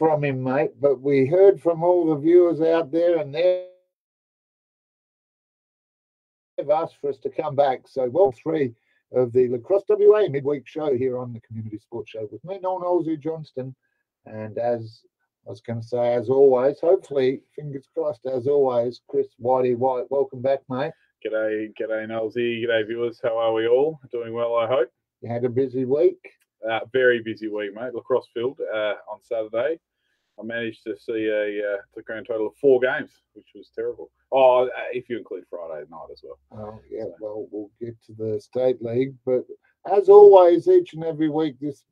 from him, mate, but we heard from all the viewers out there, and they've asked for us to come back. So, well, three of the Lacrosse WA midweek show here on the Community Sports Show with me, Noel Nosey Johnston. And as I was going to say, as always, hopefully, fingers crossed, as always, Chris Whitey White. Welcome back, mate. G'day, g'day, Nolsey. G'day, viewers. How are we all? Doing well, I hope. You had a busy week. Uh, very busy week, mate. Lacrosse field uh, on Saturday. I managed to see a uh, the grand total of four games, which was terrible. Oh, uh, if you include Friday night as well. Oh, yeah. So. Well, we'll get to the state league, but as always, each and every week, this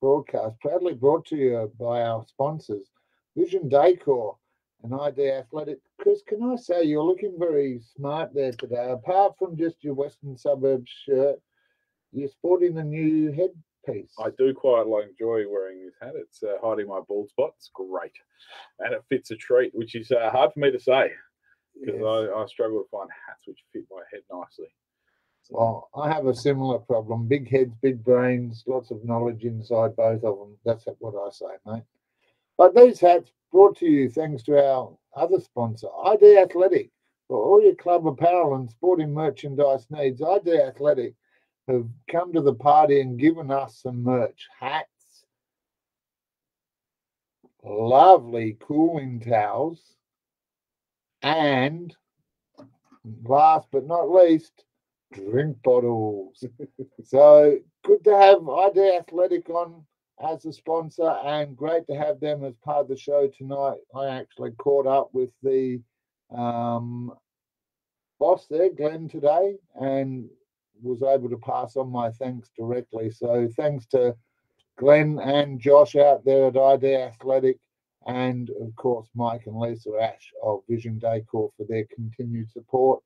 broadcast proudly brought to you by our sponsors, Vision Decor and ID Athletic. Chris, can I say you're looking very smart there today? Apart from just your Western Suburbs shirt, you're sporting a new headpiece. I do quite like enjoy wearing this hat. It's uh, hiding my bald spot. It's great, and it fits a treat, which is uh, hard for me to say because yes. I, I struggle to find hats which fit my head nicely. So. Well, I have a similar problem. Big heads, big brains, lots of knowledge inside both of them. That's what I say, mate. But these hats brought to you thanks to our other sponsor, ID Athletic. For all your club apparel and sporting merchandise needs, ID Athletic have come to the party and given us some merch hats, lovely cooling towels, and last but not least, drink bottles. so good to have ID Athletic on as a sponsor and great to have them as part of the show tonight. I actually caught up with the um, boss there, Glenn, today and was able to pass on my thanks directly. So thanks to Glenn and Josh out there at ID Athletic and of course Mike and Lisa Ash of Vision Decor for their continued support.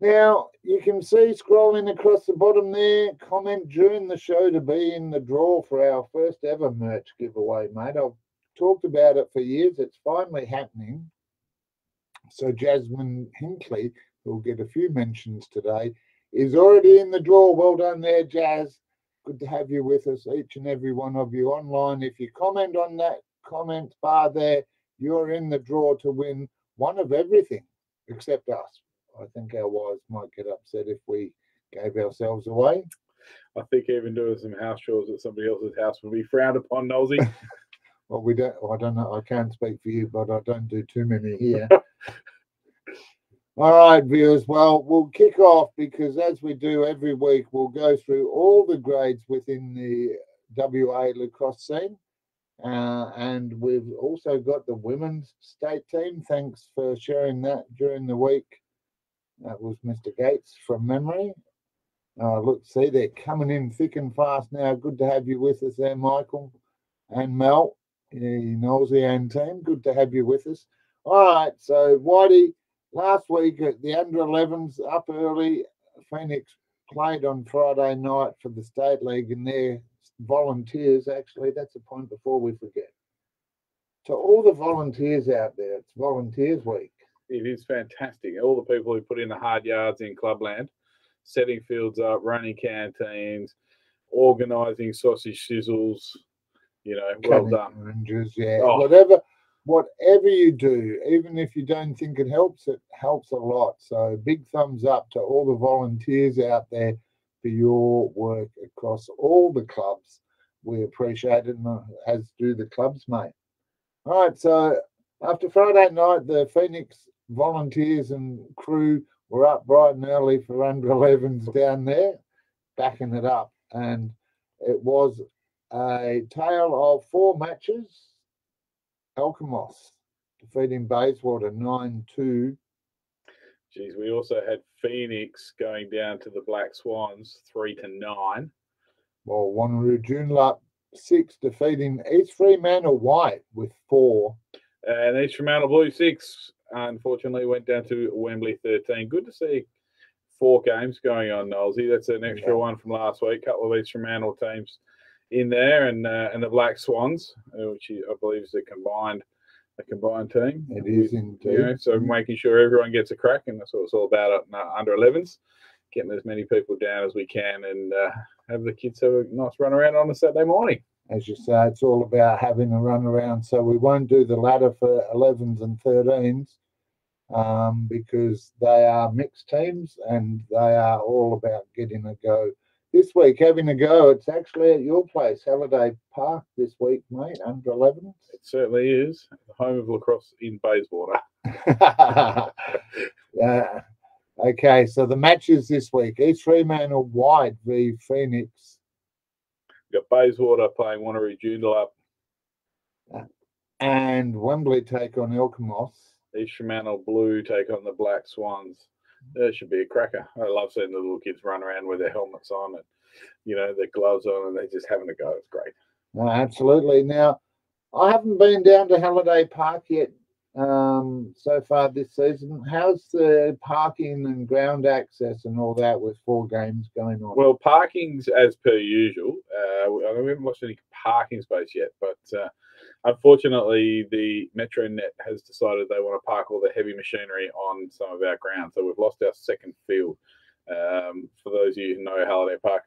Now, you can see scrolling across the bottom there, comment during the show to be in the draw for our first ever merch giveaway, mate. I've talked about it for years. It's finally happening. So, Jasmine Hinkley, who'll get a few mentions today, is already in the draw. Well done there, Jazz. Good to have you with us, each and every one of you online. If you comment on that comment bar there, you're in the draw to win one of everything except us. I think our wives might get upset if we gave ourselves away. I think even doing some house chores at somebody else's house would be frowned upon, Nosey. well, we don't. I don't know. I can't speak for you, but I don't do too many here. All right, viewers. Well, we'll kick off because as we do every week, we'll go through all the grades within the WA lacrosse scene. Uh, and we've also got the women's state team. Thanks for sharing that during the week. That was Mr. Gates from memory. Uh, look, see, they're coming in thick and fast now. Good to have you with us there, Michael and Mel, the Nosey and team. Good to have you with us. All right, so Whitey, last week at the under 11s up early, Phoenix played on Friday night for the State League, and their volunteers actually, that's a point before we forget. To all the volunteers out there, it's Volunteers Week it is fantastic. All the people who put in the hard yards in clubland, setting fields up, running canteens, organising sausage sizzles. You know, well done. Oranges, yeah. Oh. Whatever, whatever you do, even if you don't think it helps, it helps a lot. So big thumbs up to all the volunteers out there for your work across all the clubs. We appreciate it, uh, as do the clubs, mate. All right, so after Friday night, the Phoenix volunteers and crew were up bright and early for under 11s down there, backing it up. And it was a tale of four matches. Alkimos defeating Bayswater 9 2. Geez, we also had Phoenix going down to the Black Swans 3 to 9. Well, Wanneroo Joondalup 6 defeating East Fremantle White with 4. And East Fremantle Blue 6 unfortunately went down to Wembley 13. Good to see four games going on, Nosey. That's an extra yeah. one from last week. A couple of these Fremantle teams in there, and uh, and the Black Swans, uh, which I believe is a combined a combined team. It is indeed. You know, so making sure everyone gets a crack, and that's what it's all about at uh, under 11s. Getting as many people down as we can, and uh, have the kids have a nice run around on a Saturday morning. as you say, it's all about having a run around. So we won't do the ladder for 11s and 13s um, because they are mixed teams and they are all about getting a go. This week, having a go, it's actually at your place, Halliday Park, this week, mate, under 11. It certainly is. The home of lacrosse in Bayswater. uh, okay, so the matches this week East Fremantle White v Phoenix. We've got Bayswater playing Wanneroo Joondalup. And Wembley take on Alkimos. East Fremantle Blue take on the Black Swans. That should be a cracker. I love seeing the little kids run around with their helmets on and, you know, their gloves on and they're just having a go. It's great. No, absolutely. Now, I haven't been down to Halliday Park yet um, so far this season. How's the parking and ground access and all that with four games going on? Well, parking's as per usual. Uh, we haven't watched any parking space yet, but uh, unfortunately, the MetroNet has decided they want to park all the heavy machinery on some of our ground, So we've lost our second field. Um, for those of you who know Halliday Park,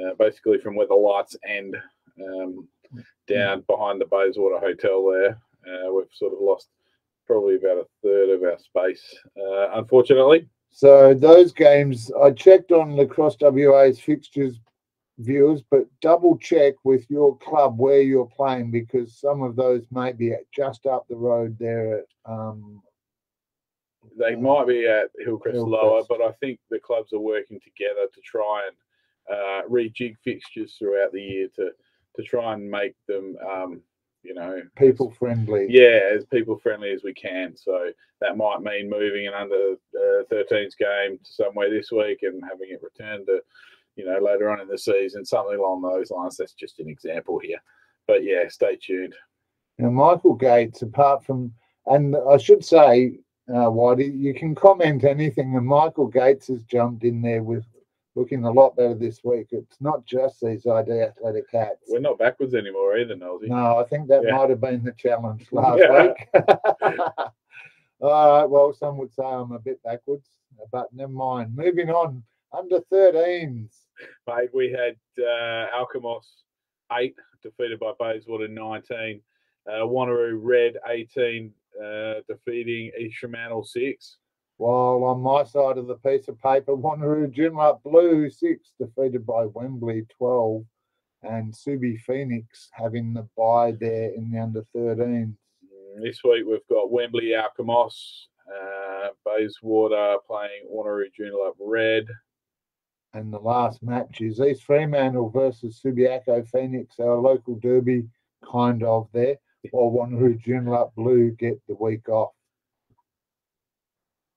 uh, basically from where the lights end um, down behind the Bayswater Hotel there, uh, we've sort of lost probably about a third of our space, uh, unfortunately. So those games, I checked on Lacrosse WA's fixtures viewers, but double check with your club where you're playing because some of those may be just up the road there at. Um, they uh, might be at Hillcrest, Hillcrest, Lower, but I think the clubs are working together to try and uh, rejig fixtures throughout the year to to try and make them. Um, you know, people friendly. Yeah, as people friendly as we can. So that might mean moving an under uh, 13s game to somewhere this week and having it returned to you know, later on in the season, something along those lines. That's just an example here. But yeah, stay tuned. Now, Michael Gates, apart from, and I should say, uh, Whitey, you can comment anything, and Michael Gates has jumped in there with looking a lot better this week. It's not just these ID athletic hats. We're not backwards anymore either, Nosy. No, I think that yeah. might have been the challenge last yeah. week. All right, well, some would say I'm a bit backwards, but never mind. Moving on, under 13s mate. We had uh, Alkimos eight defeated by Bayswater nineteen. Uh, Wanneroo Red eighteen uh, defeating East Fremantle six. While on my side of the piece of paper, Wanneroo Joondalup Blue six defeated by Wembley twelve, and Subi Phoenix having the bye there in the under 13. Mm, this week we've got Wembley Alkimos, uh, Bayswater playing Wanneroo Joondalup Red, and the last match is East Fremantle versus Subiaco Phoenix, our local derby, kind of there, while Wanneroo Joondalup Blue get the week off.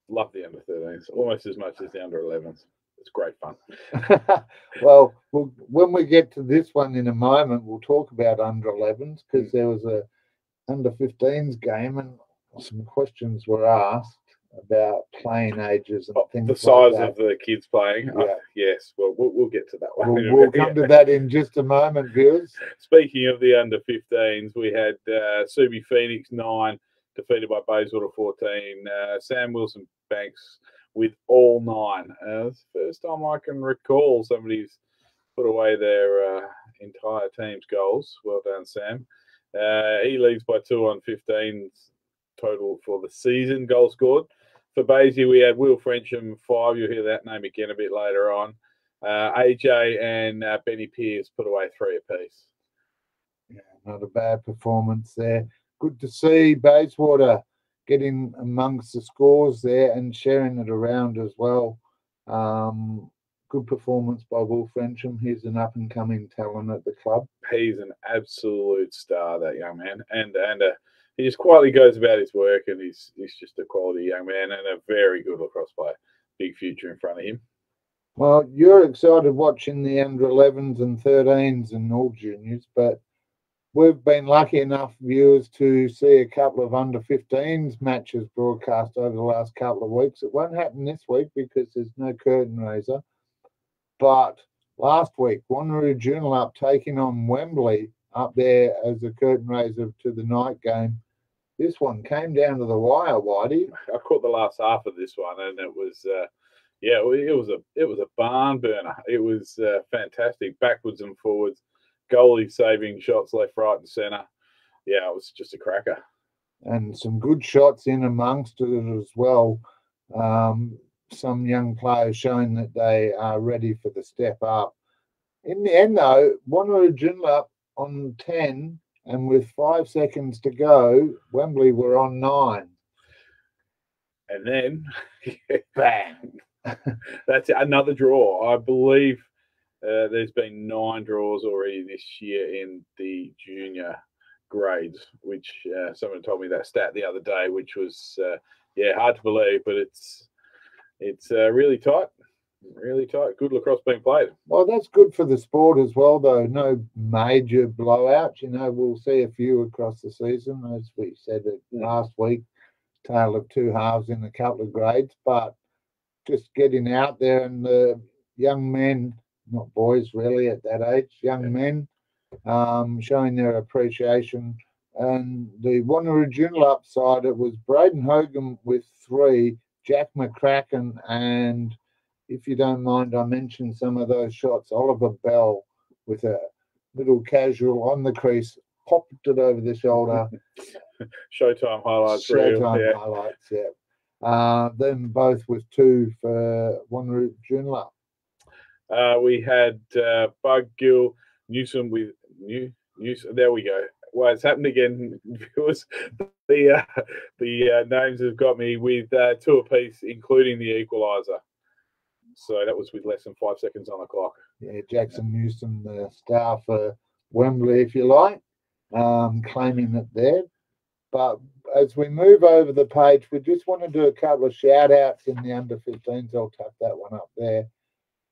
Love the under 13s, almost as much as the under 11s. It's great fun. well, well, when we get to this one in a moment, we'll talk about under 11s because hmm. there was a under 15s game and some questions were asked about playing ages and oh, things. The size like of the kids playing. Uh, yeah. yes. Well, well, we'll get to that one. We'll, we'll come to that in just a moment, viewers. Speaking of the under 15s, we had uh, Subi Phoenix nine defeated by Bayswater 14. Uh, Sam Wilson Banks with all nine. Uh, the first time I can recall somebody's put away their uh, entire team's goals. Well done, Sam. Uh, he leads by two on 15 total for the season goal scored for Basie, we had Will Frensham five. You'll hear that name again a bit later on. Uh, AJ and uh, Benny Pierce put away three apiece. Yeah, not a bad performance there. Good to see Bayswater getting amongst the scores there and sharing it around as well. Um, good performance by Will Frensham. He's an up and coming talent at the club. He's an absolute star, that young man, and and a he just quietly goes about his work, and he's he's just a quality young man and a very good lacrosse player. Big future in front of him. Well, you're excited watching the under 11s and 13s and all juniors, but we've been lucky enough, viewers, to see a couple of under 15s matches broadcast over the last couple of weeks. It won't happen this week because there's no curtain raiser. But last week, Wanneroo up taking on Wembley up there as a curtain raiser to the night game this one came down to the wire, Whitey. I caught the last half of this one, and it was, uh, yeah, it was a it was a barn burner. It was uh, fantastic, backwards and forwards, goalie saving shots left, right, and centre. Yeah, it was just a cracker. and some good shots in amongst it as well. Um, some young players showing that they are ready for the step up. In the end, though, Wanneroo Joondalup on 10, and with five seconds to go, Wembley were on nine. And then Bang! that's another draw. I believe uh, there's been nine draws already this year in the junior grades, which uh, someone told me that stat the other day, which was uh, yeah hard to believe, but it's it's uh, really tight, really tight. Good lacrosse being played. Well, that's good for the sport as well, though. No major blowouts. You know, we'll see a few across the season, as we said last week. Tale of two halves in a couple of grades, but just getting out there and the young men, not boys really at that age, young Yeah. men, um, showing their appreciation. And the Wanneroo Joondalup upside, it was Braden Hogan with three, Jack McCracken, and if you don't mind, I mentioned some of those shots. Oliver Bell with a little casual on the crease, popped it over the shoulder. Showtime highlights. Showtime yeah. highlights, yeah. Uh, them both with two for Wanneroo Joondalup. Uh, we had uh, Bug Gill Newsom with New Newsom. There we go. Well, it's happened again, viewers. The uh, the uh, names have got me with uh, two apiece, including the equaliser. So that was with less than five seconds on the clock. Yeah, Jackson Newsom, the star for Wembley, if you like, um, claiming it there. But as we move over the page, we just want to do a couple of shout outs in the under 15s. I'll tuck that one up there.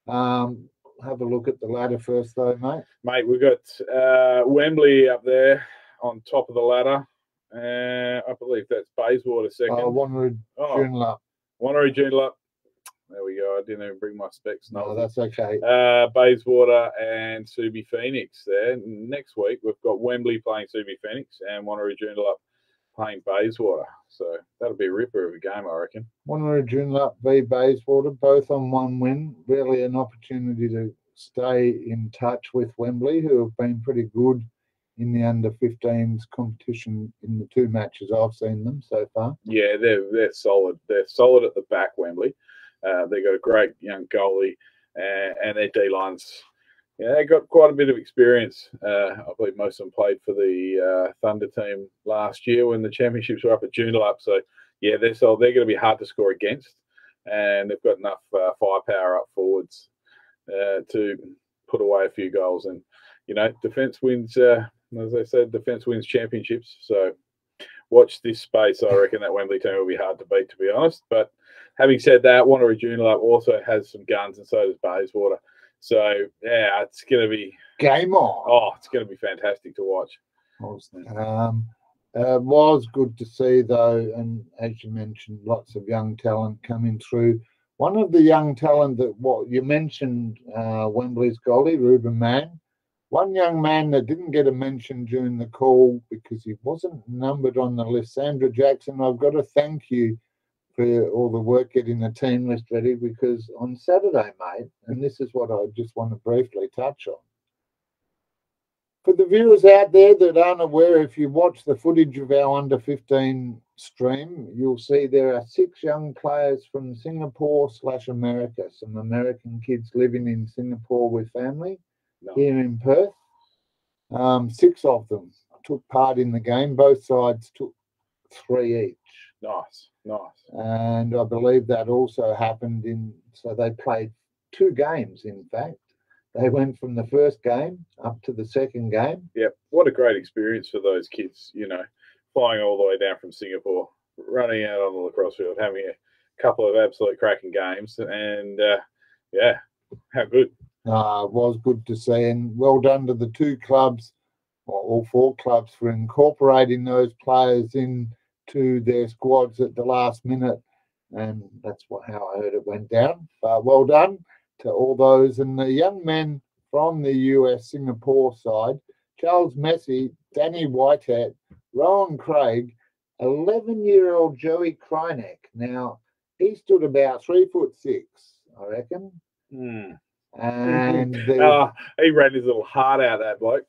Um, have a look at the ladder first, though, mate. Mate, we've got uh, Wembley up there on top of the ladder. Uh, I believe that's Bayswater second. Uh, Wanneroo oh, Joondalup. Wanneroo Joondalup. There we go. I didn't even bring my specs. No, that's okay. uh, Bayswater and Subi Phoenix there. Next week, we've got Wembley playing Subi Phoenix and Wanneroo Joondalup playing Bayswater. So that'll be a ripper of a game, I reckon. Wanneroo Joondalup v Bayswater, both on one win. Really an opportunity to stay in touch with Wembley, who have been pretty good in the under 15s competition in the two matches I've seen them so far. Yeah, they're they're solid. They're solid at the back, Wembley. Uh, they got a great young goalie, uh, and their D lines. Yeah, they got quite a bit of experience. Uh, I believe most of them played for the uh, Thunder team last year when the championships were up at Joondalup. So yeah, they're solid. They're going to be hard to score against, and they've got enough uh, firepower up forwards to put away a few goals. And you know, defense wins. As I said, defense wins championships. So watch this space. I reckon that Wembley team will be hard to beat, to be honest. But having said that, Wanneroo Joondalup also has some guns, and so does Bayswater. So yeah, it's going to be Game on. oh, it's going to be fantastic to watch. Um, uh, was good to see though, and as you mentioned, lots of young talent coming through. One of the young talent that what you mentioned, uh, Wembley's goalie Ruben Mann. One young man that didn't get a mention during the call because he wasn't numbered on the list, Sandra Jackson. I've got to thank you for all the work getting the team list ready because on Saturday, mate, and this is what I just want to briefly touch on for the viewers out there that aren't aware, if you watch the footage of our under 15 stream, you'll see there are six young players from Singapore slash America, some American kids living in Singapore with family No. here in Perth. Um, six of them took part in the game. Both sides took three each. Nice, nice. And I believe that also happened in, so they played two games, in fact. They went from the first game up to the second game. Yeah, what a great experience for those kids. You know, flying all the way down from Singapore, running out on the lacrosse field, having a couple of absolute cracking games, and uh, yeah, how good. Uh, was good to see, and well done to the two clubs, or all four clubs, for incorporating those players into their squads at the last minute. And that's what how I heard it went down. But well done to all those and the young men from the US Singapore side, Charles Messi, Danny Whitehead, Rowan Craig, 11 year old Joey Krynek. Now, he stood about three foot six, I reckon. Hmm. And Ah, he ran his little heart out, that bloke.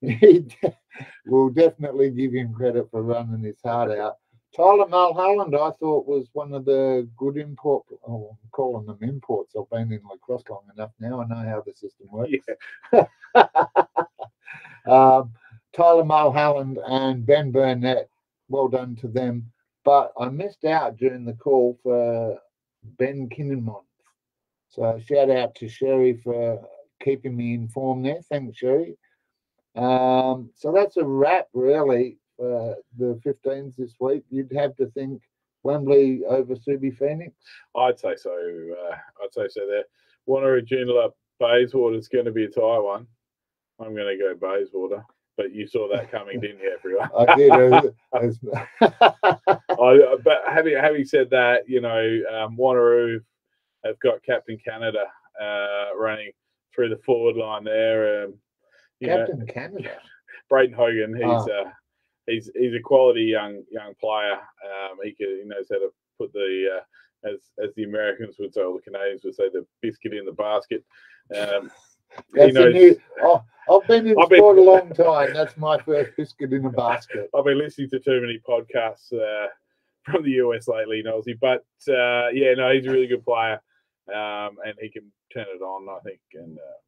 we'll definitely give him credit for running his heart out. Tyler Mulholland, I thought was one of the good import. Oh, I'm calling them imports. I've been in lacrosse long enough now. I know how the system works. Yeah. um, Tyler Mulholland and Ben Burnett, well done to them. But I missed out during the call for Ben Kinnemont. So shout out to Sherry for keeping me informed there. Thanks, Sherry. Um, so that's a wrap, really, for the 15s this week. You'd have to think Wembley over Subi Phoenix. I'd say so. Uh, I'd say so. There, Wanneroo Joondalup Bayswater is going to be a tie one. I'm going to go Bayswater, but you saw that coming, didn't you, everyone? I did. uh, I, but having having said that, you know, um, Wanneroo have got Captain Canada uh, running through the forward line there. Um, Captain Canada. Braden Hogan, he's Ah. uh, he's he's a quality young young player. Um, he can, he knows how to put the uh, as as the Americans would say, or the Canadians would say, the biscuit in the basket. Um, That's knows. new, oh, I've been in I've been- sport a long time. That's my first biscuit in a basket. I've been listening to too many podcasts uh, from the US lately, Nosy. But uh, yeah, no, he's a really good player, um, and he can turn it on, I think, and uh,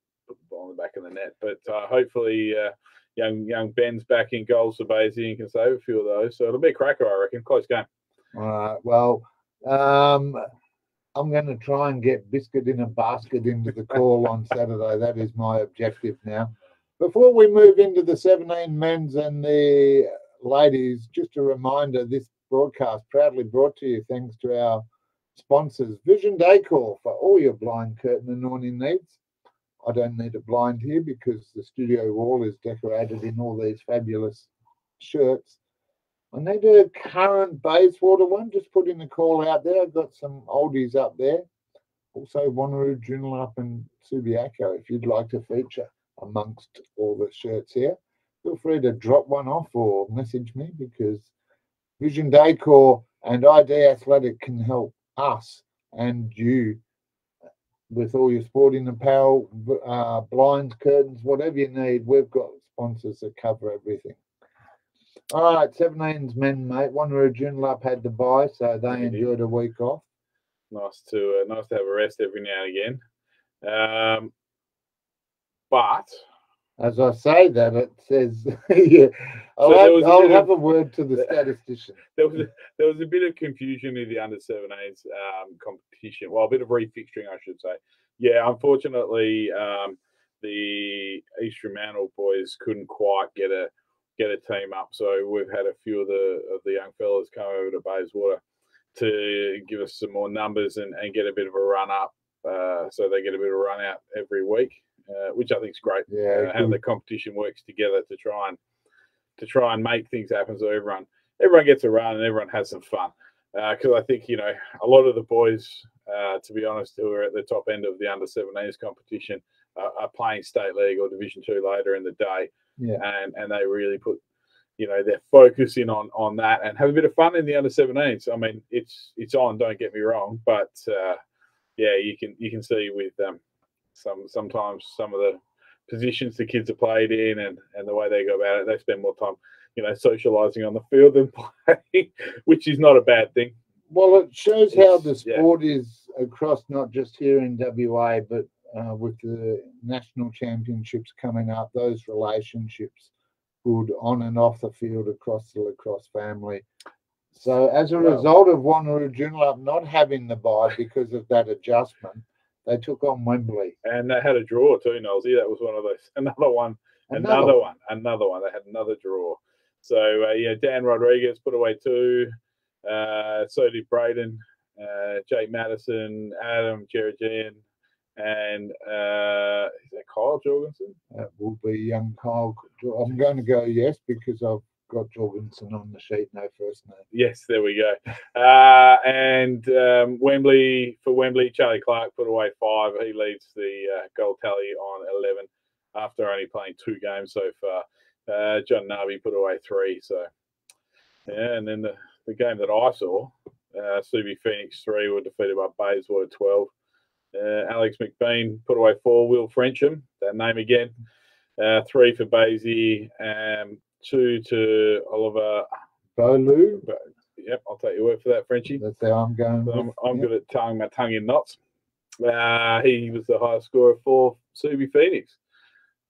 back of the net. But uh, hopefully, uh, young young Ben's back in goals for Basie and can save a few of those. So it'll be a cracker, I reckon. Close game. All right. Well, um, I'm going to try and get biscuit in a basket into the call on Saturday. That is my objective now. Before we move into the 17 men's and the ladies, just a reminder this broadcast proudly brought to you thanks to our sponsors Vision Decor for all your blind curtain and awning needs. I don't need a blind here because the studio wall is decorated in all these fabulous shirts. I need a current Bayswater one. Just putting the call out there. I've got some oldies up there. Also, Wanneroo, Joondalup and Subiaco, if you'd like to feature amongst all the shirts here. Feel free to drop one off or message me because Vision Decor and ID Athletic can help us and you with all your sporting apparel, uh, blinds, curtains, whatever you need. We've got sponsors that cover everything. All right, 17's men, mate. One Wanneroo Joondalup had to buy, so they Yeah, enjoyed a week off. Nice to uh, nice to have a rest every now and again. Um, but As I say that, it says, yeah, I'll, there have, a I'll bit have of- a word to the statistician. there was a, there was a bit of confusion in the under 17s um, competition. Well, a bit of refixturing, I should say. Yeah, unfortunately, um, the East Fremantle boys couldn't quite get a get a team up. So we've had a few of the of the young fellas come over to Bayswater to give us some more numbers and, and get a bit of a run up. Uh, so they get a bit of a run out every week, uh, which I think is great. Yeah, uh, how the competition works together to try and to try and make things happen so everyone everyone gets a run and everyone has some fun. Because I think you know a lot of the boys uh, to be honest who are at the top end of the under 17s competition uh, are playing state league or division two later in the day. Yeah. and and they really put you know their focus in on on that and have a bit of fun in the under 17s I mean it's it's on don't get me wrong but uh, yeah you can you can see with um, some sometimes some of the positions the kids are played in and, and the way they go about it, they spend more time, you know, socializing on the field than playing, which is not a bad thing. Well, it shows how the It's- yeah. sport is across not just here in WA, but uh, with the national championships coming up, those relationships good on and off the field across the lacrosse family. So, as a Well- result of Wanneroo Joondalup not having the bye because of that adjustment, they took on Wembley. And they had a draw too, Nosy. That was one of those. Another one. Another, one. Another one. They had another draw. So uh, yeah, Dan Rodriguez put away two. Uh, so did Braden, uh, Jake Madison, Adam Jerigian, and uh, is that Kyle Jorgensen? That will be young Kyle. I'm going to go yes because I've got Jorgensen on the sheet, no first name. Yes, there we go. Uh, and um, Wembley for Wembley, Charlie Clark put away five. He leads the uh, goal tally on eleven after only playing two games so far. Uh, John Narby put away three. So yeah, and then the, the game that I saw, uh, Subi Phoenix three were defeated by Bayswater twelve. Uh, Alex McBean put away four. Will Frensham, that name again. Uh, three for Basie, um, two to Oliver. Bolu. Yep, I'll take your word for that, Frenchie. That's how I'm going. So I'm. I'm Yep. good at tying my tongue in knots. Uh, he was the highest scorer for Subi Phoenix.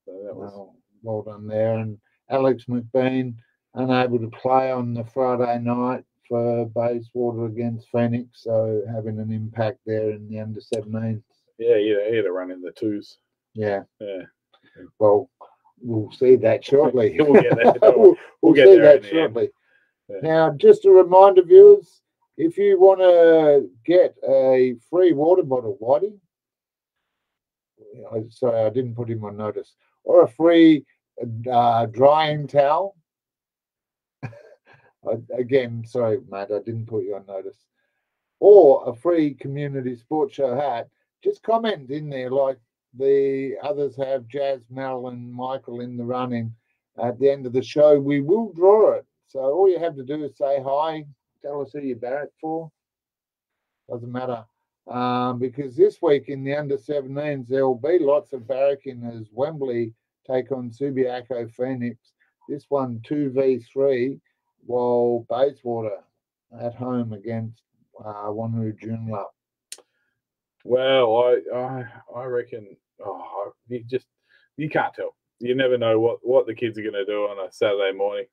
So that was Well, well done there. And Alex McBean unable to play on the Friday night for Bayswater against Phoenix, so having an impact there in the under 17s. yeah, he had, he had a run in the twos. Yeah. Yeah, Well, we'll see that shortly. We'll get there. we'll, We'll we'll get that shortly. Yeah. Now, just a reminder, viewers, if you want to get a free water bottle, Whitey, I, sorry, I didn't put him on notice, or a free uh, drying towel. Again, sorry, Matt, I didn't put you on notice. Or a free community sports show hat. Just comment in there like the others have, Jazz, Mel, and Michael in the running. At the end of the show, we will draw it. So all you have to do is say hi, tell us who you're barrack for. Doesn't matter. Um, because this week in the under 17s, there will be lots of barracking as Wembley take on Subiaco Phoenix. This one 2v3, while Bayswater at home against uh, Wanneroo. Well, I I, I reckon. Oh, you just you can't tell. You never know what what the kids are going to do on a Saturday morning.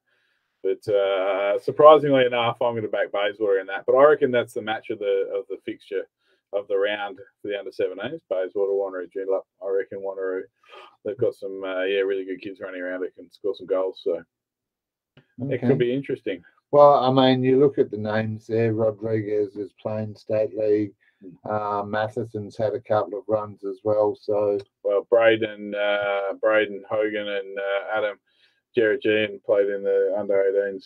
But uh, surprisingly enough, I'm going to back Bayswater in that. But I reckon that's the match of the of the fixture of the round for the under 17s. Bayswater, Wanneroo, Joondalup. I reckon Wanneroo. They've got some uh, yeah really good kids running around that can score some goals. So it could be interesting. Well, I mean, you look at the names there. Rodriguez is playing state league. Uh, Matheson's had a couple of runs as well. So well, Braden, uh, Braden Hogan, and uh, Adam Jean played in the under 18s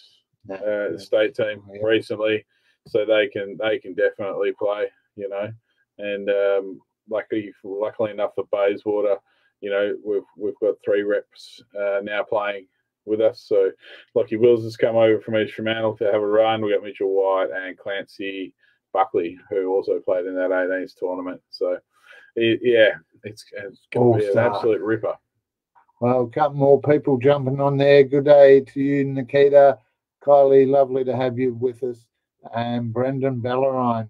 uh, yeah. state team Yeah. recently, so they can they can definitely play, you know. And um, luckily, luckily enough for Bayswater, you know, we've we've got three reps uh, now playing with us. So Lucky Wills has come over from East Fremantle to have a run. We got Mitchell White and Clancy Buckley, who also played in that 18s tournament. So it, yeah, it's, it's going to be an absolute ripper. Well, a couple more people jumping on there. Good day to you, Nikita. Kylie, lovely to have you with us. And Brendan Ballerine,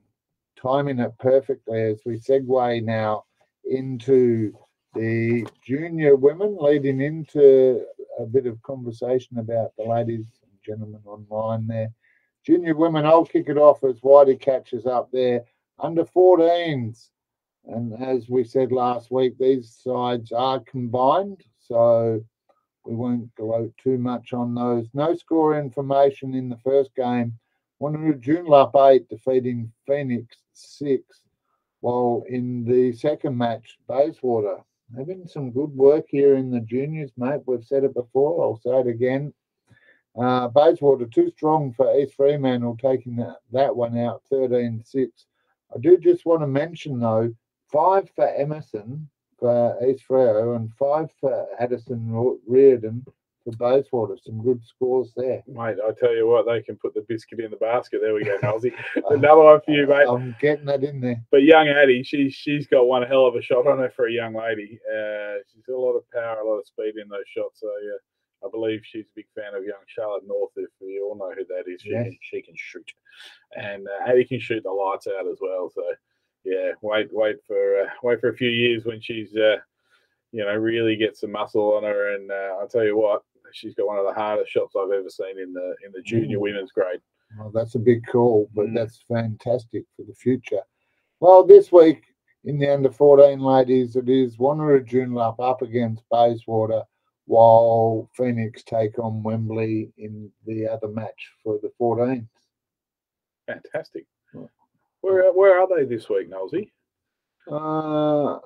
timing it perfectly as we segue now into the junior women, leading into a bit of conversation about the ladies and gentlemen online there. Junior women, I'll kick it off as Whitey catches up there. Under 14s, and as we said last week, these sides are combined, so we won't gloat too much on those. No score information in the first game. Wanneroo Joondalup 8 defeating Phoenix 6, while in the second match, Bayswater having some good work here in the juniors, mate. We've said it before, I'll say it again. Uh, Bayswater too strong for East Fremantle, taking that, that one out 13 6. I do just want to mention, though, five for Emerson for East Freo and five for Addison Reardon for Bayswater. Some good scores there. Mate, I tell you what, they can put the biscuit in the basket. There we go, Nolsey. Another one for you, mate. I'm getting that in there. But young Addie, she she's got one hell of a shot on her for a young lady. Uh, she's got a lot of power, a lot of speed in those shots. So yeah, I believe she's a big fan of young Charlotte North. If we all know who that is, she Yes. can she can shoot, and uh, Addie can shoot the lights out as well. So yeah, wait wait for uh, wait for a few years when she's uh, you know really gets some muscle on her. And uh, I'll tell you what, she's got one of the hardest shots I've ever seen in the in the junior Mm. women's grade. Well, that's a big call, but Mm. that's fantastic for the future. Well, this week in the under 14 ladies, it is Wanneroo Joondalup up against Bayswater, while Phoenix take on Wembley in the other match for the 14th. Fantastic. Where where are they this week, Nosey? Uh,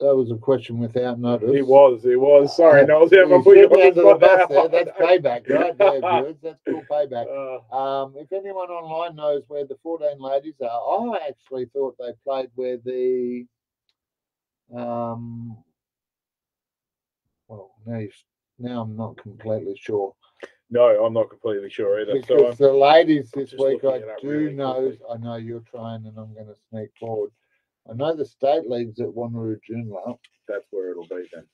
that was a question without notice. It was, it was. Sorry, Uh, Nosey, I'm put you on under the bus there. That's payback, right there, viewers. That's cool payback. Uh, Um, if anyone online knows where the 14 ladies are, I actually thought they played where the um well now you, now I'm not completely sure. no, I'm not completely sure either. So Because I'm, the ladies this week I looking it up do really know quickly. I know you're trying and I'm gonna sneak forward. I know the state league's at Wanneroo Joondalup. That's where it'll be then.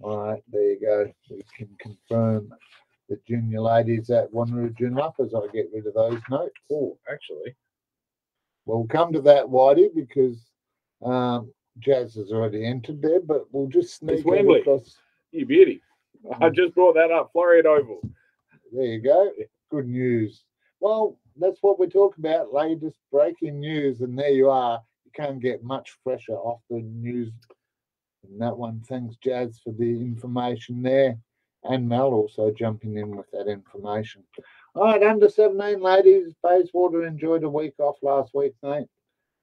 All right, there you go. We can confirm the junior ladies at Wanneroo Joondalup as I get rid of those notes. Oh, actually, We'll come to that, Whitey, because um, Jazz has already entered there, but we'll just sneak across. You beauty. I mm. just brought that up. Florian Oval. There you go. Good news. Well, that's what we're talking about, latest breaking news, and there you are. You can't get much fresher off the news than that one. Thanks, Jazz, for the information there, and Mel also jumping in with that information. All right, under 17 ladies, Bayswater enjoyed a week off last week, mate.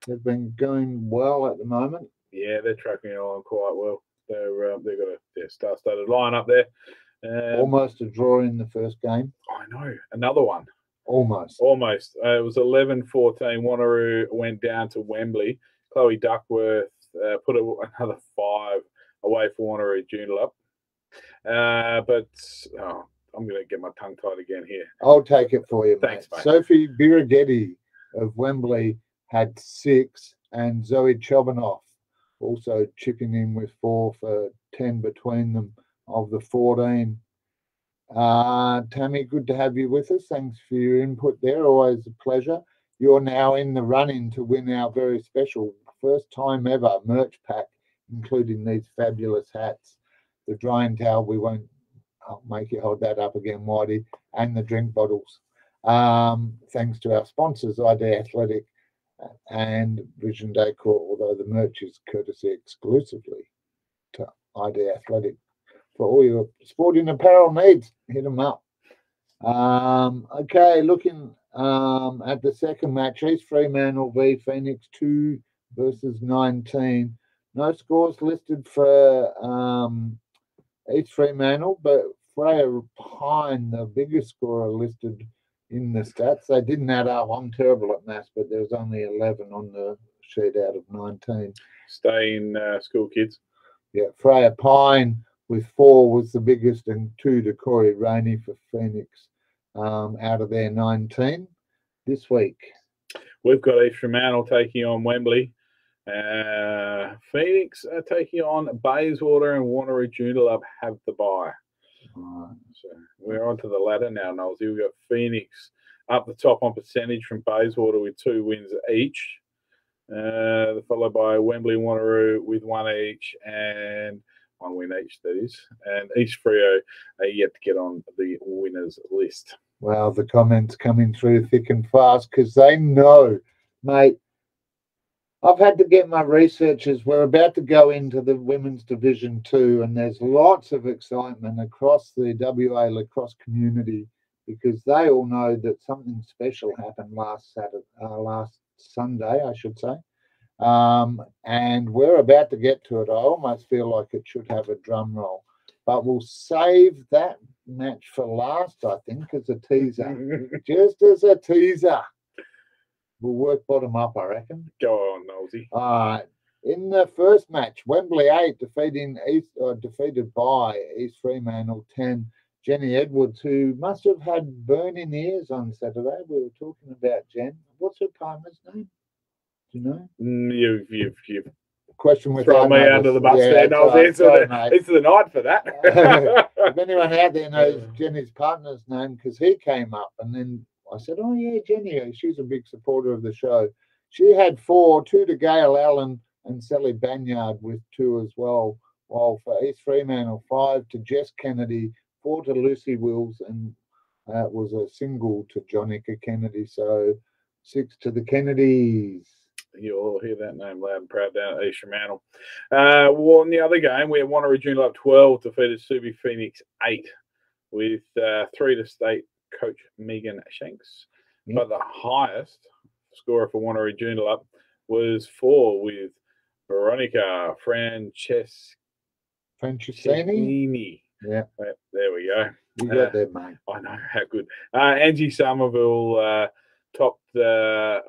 They've been going well at the moment. Yeah, they're tracking along quite well. They're uh, they've got a their star-studded line up there. Um, Almost a draw in the first game. I know another one. Almost. Almost. Uh, it was 11 14. Wanneroo went down to Wembley. Chloe Duckworth uh, put a, another five away for Wanneroo Joondalup. Uh, but oh, I'm going to get my tongue tied again here. I'll take it for you, Thanks, mate. mate. Sophie Birighetti of Wembley had six, and Zoe Chobanoff also chipping in with four for 10 between them of the 14. Uh, Tammy, good to have you with us. Thanks for your input there. Always a pleasure. You're now in the running to win our very special first time ever merch pack, including these fabulous hats. The drying towel, we won't I'll make you hold that up again, Whitey, and the drink bottles. Um, thanks to our sponsors, ID Athletic uh, and Vision Decor, although the merch is courtesy exclusively to ID Athletic. For all your sporting apparel needs, hit them up. Um, okay, looking um, at the second match, East Fremantle v Phoenix 2 versus 19. No scores listed for um, East Fremantle, but Freya Pine, the biggest scorer listed in the stats. They didn't add up. I'm terrible at maths, but there was only 11 on the sheet out of 19. Stay in uh, school, kids. Yeah, Freya Pine with four was the biggest, and two to Corey Rainey for Phoenix um, out of their 19 this week. We've got East Fremantle taking on Wembley. Uh, Phoenix are taking on Bayswater and Wanneroo Joondalup have the bye. So we're on to the ladder now, Knowles. We've got Phoenix up the top on percentage from Bayswater with two wins each. Uh, followed by Wembley Wanneroo with one each and one win each, that is. And East Freo are yet to get on the winners list. Well, the comments coming through thick and fast because they know, mate. I've had to get my researchers. We're about to go into the women's division two, and there's lots of excitement across the WA lacrosse community because they all know that something special happened last Saturday, uh, last Sunday, I should say. Um, and we're about to get to it. I almost feel like it should have a drum roll, but we'll save that match for last, I think, as a teaser. Just as a teaser. We'll work bottom up, I reckon. Go on, Nosey. All right. In the first match, Wembley 8 defeating East, uh, defeated by East Fremantle 10. Jenny Edwards, who must have had burning ears on Saturday. We were talking about Jen. What's her partner's name? Do you know? Mm, You've, you've, you've Question with thrown me under the bus Yeah, there, it's Knowles. all right, It's, sorry, the, it's the night for that. if anyone out there knows Jenny's partner's name, because he came up and then I said, Oh, yeah, Jenny, she's a big supporter of the show. She had four, two to Gail Allen and Sally Banyard with two as well. While for East Fremantle, five to Jess Kennedy, four to Lucy Wills, and uh, was a single to Jonica Kennedy. So six to the Kennedys. You'll hear that name loud and proud down at East Fremantle. Uh, well, in the other game, we had Wanneroo Joondalup 12 defeated Subi Phoenix 8 with uh, three to state coach Megan Shanks. Yeah. But the highest scorer for Wanneroo Joondalup was four with Veronica Francescini. Francescini. Yeah. There we go. You Uh, got there, mate. I know how good. Uh, Angie Somerville uh, topped the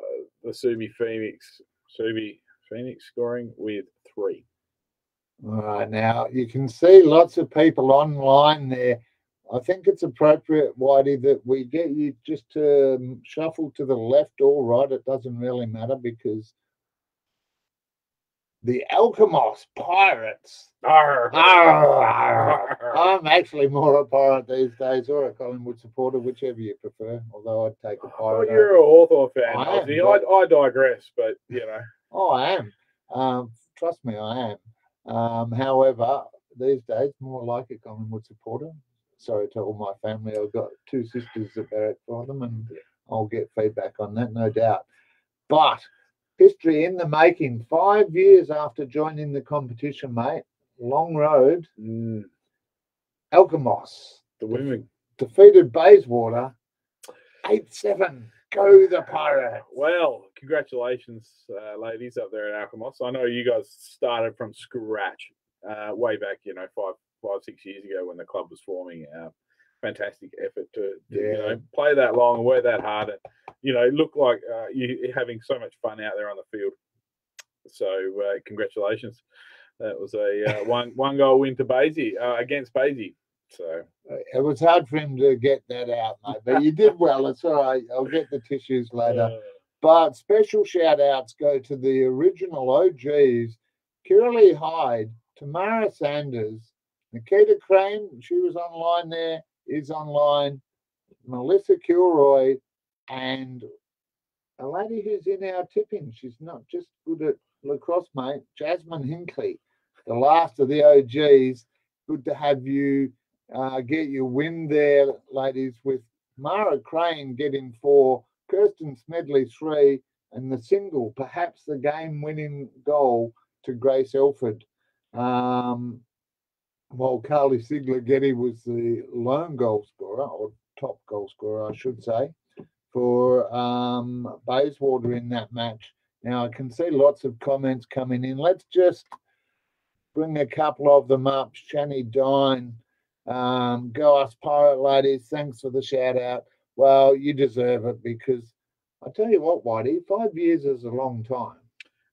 the Subi Phoenix Subi Phoenix scoring with three. All right, now you can see lots of people online there. I think it's appropriate, Whitey, that we get you just to um, shuffle to the left or right. It doesn't really matter because the Alkimos Pirates. Arr. Arr, arr. I'm actually more a pirate these days, or a Collingwood supporter, whichever you prefer. Although I'd take a Oh, pirate. you're a Hawthorn fan, I am, but- I, I digress, but you know. Oh, I am. Um, trust me, I am. Um, however, these days, more like a Collingwood supporter. Sorry to all my family. I've got two sisters that for them, and I'll get feedback on that, no doubt. But history in the making. Five years after joining the competition, mate. Long road. Mm, Alkimos the women. defeated Bayswater 8 7. Go the Pirates. Well, congratulations, uh, ladies up there at Alkimos. I know you guys started from scratch uh, way back, you know, five, five, six years ago when the club was forming. Uh, fantastic effort to, to you know play that long and work that hard, and you know look like uh, you having so much fun out there on the field. So uh, congratulations. That was a uh, one one goal win to Basie uh, against Basie. So It was hard for him to get that out, mate, but you did well. It's all right. I'll get the tissues later. But special shout outs go to the original OGs Kiralee Hyde, Tamara Sanders, Nikita Crane, she was online there, is online, Melissa Kilroy, and a lady who's in our tipping. She's not just good at lacrosse, mate, Jasmine Hinkley, the last of the OGs. Good to have you uh, get your win there, ladies, with Mara Crane getting four, Kirsten Smedley three, and the single, perhaps the game winning goal to Grace Elford. Um, while Carly Sigler Getty was the lone goal scorer, or top goal scorer, I should say, for um, Bayswater in that match. Now, I can see lots of comments coming in. Let's just bring a couple of them up. Shani Dine, um, go us pirate ladies. Thanks for the shout out. Well, you deserve it because I tell you what, Whitey, five years is a long time.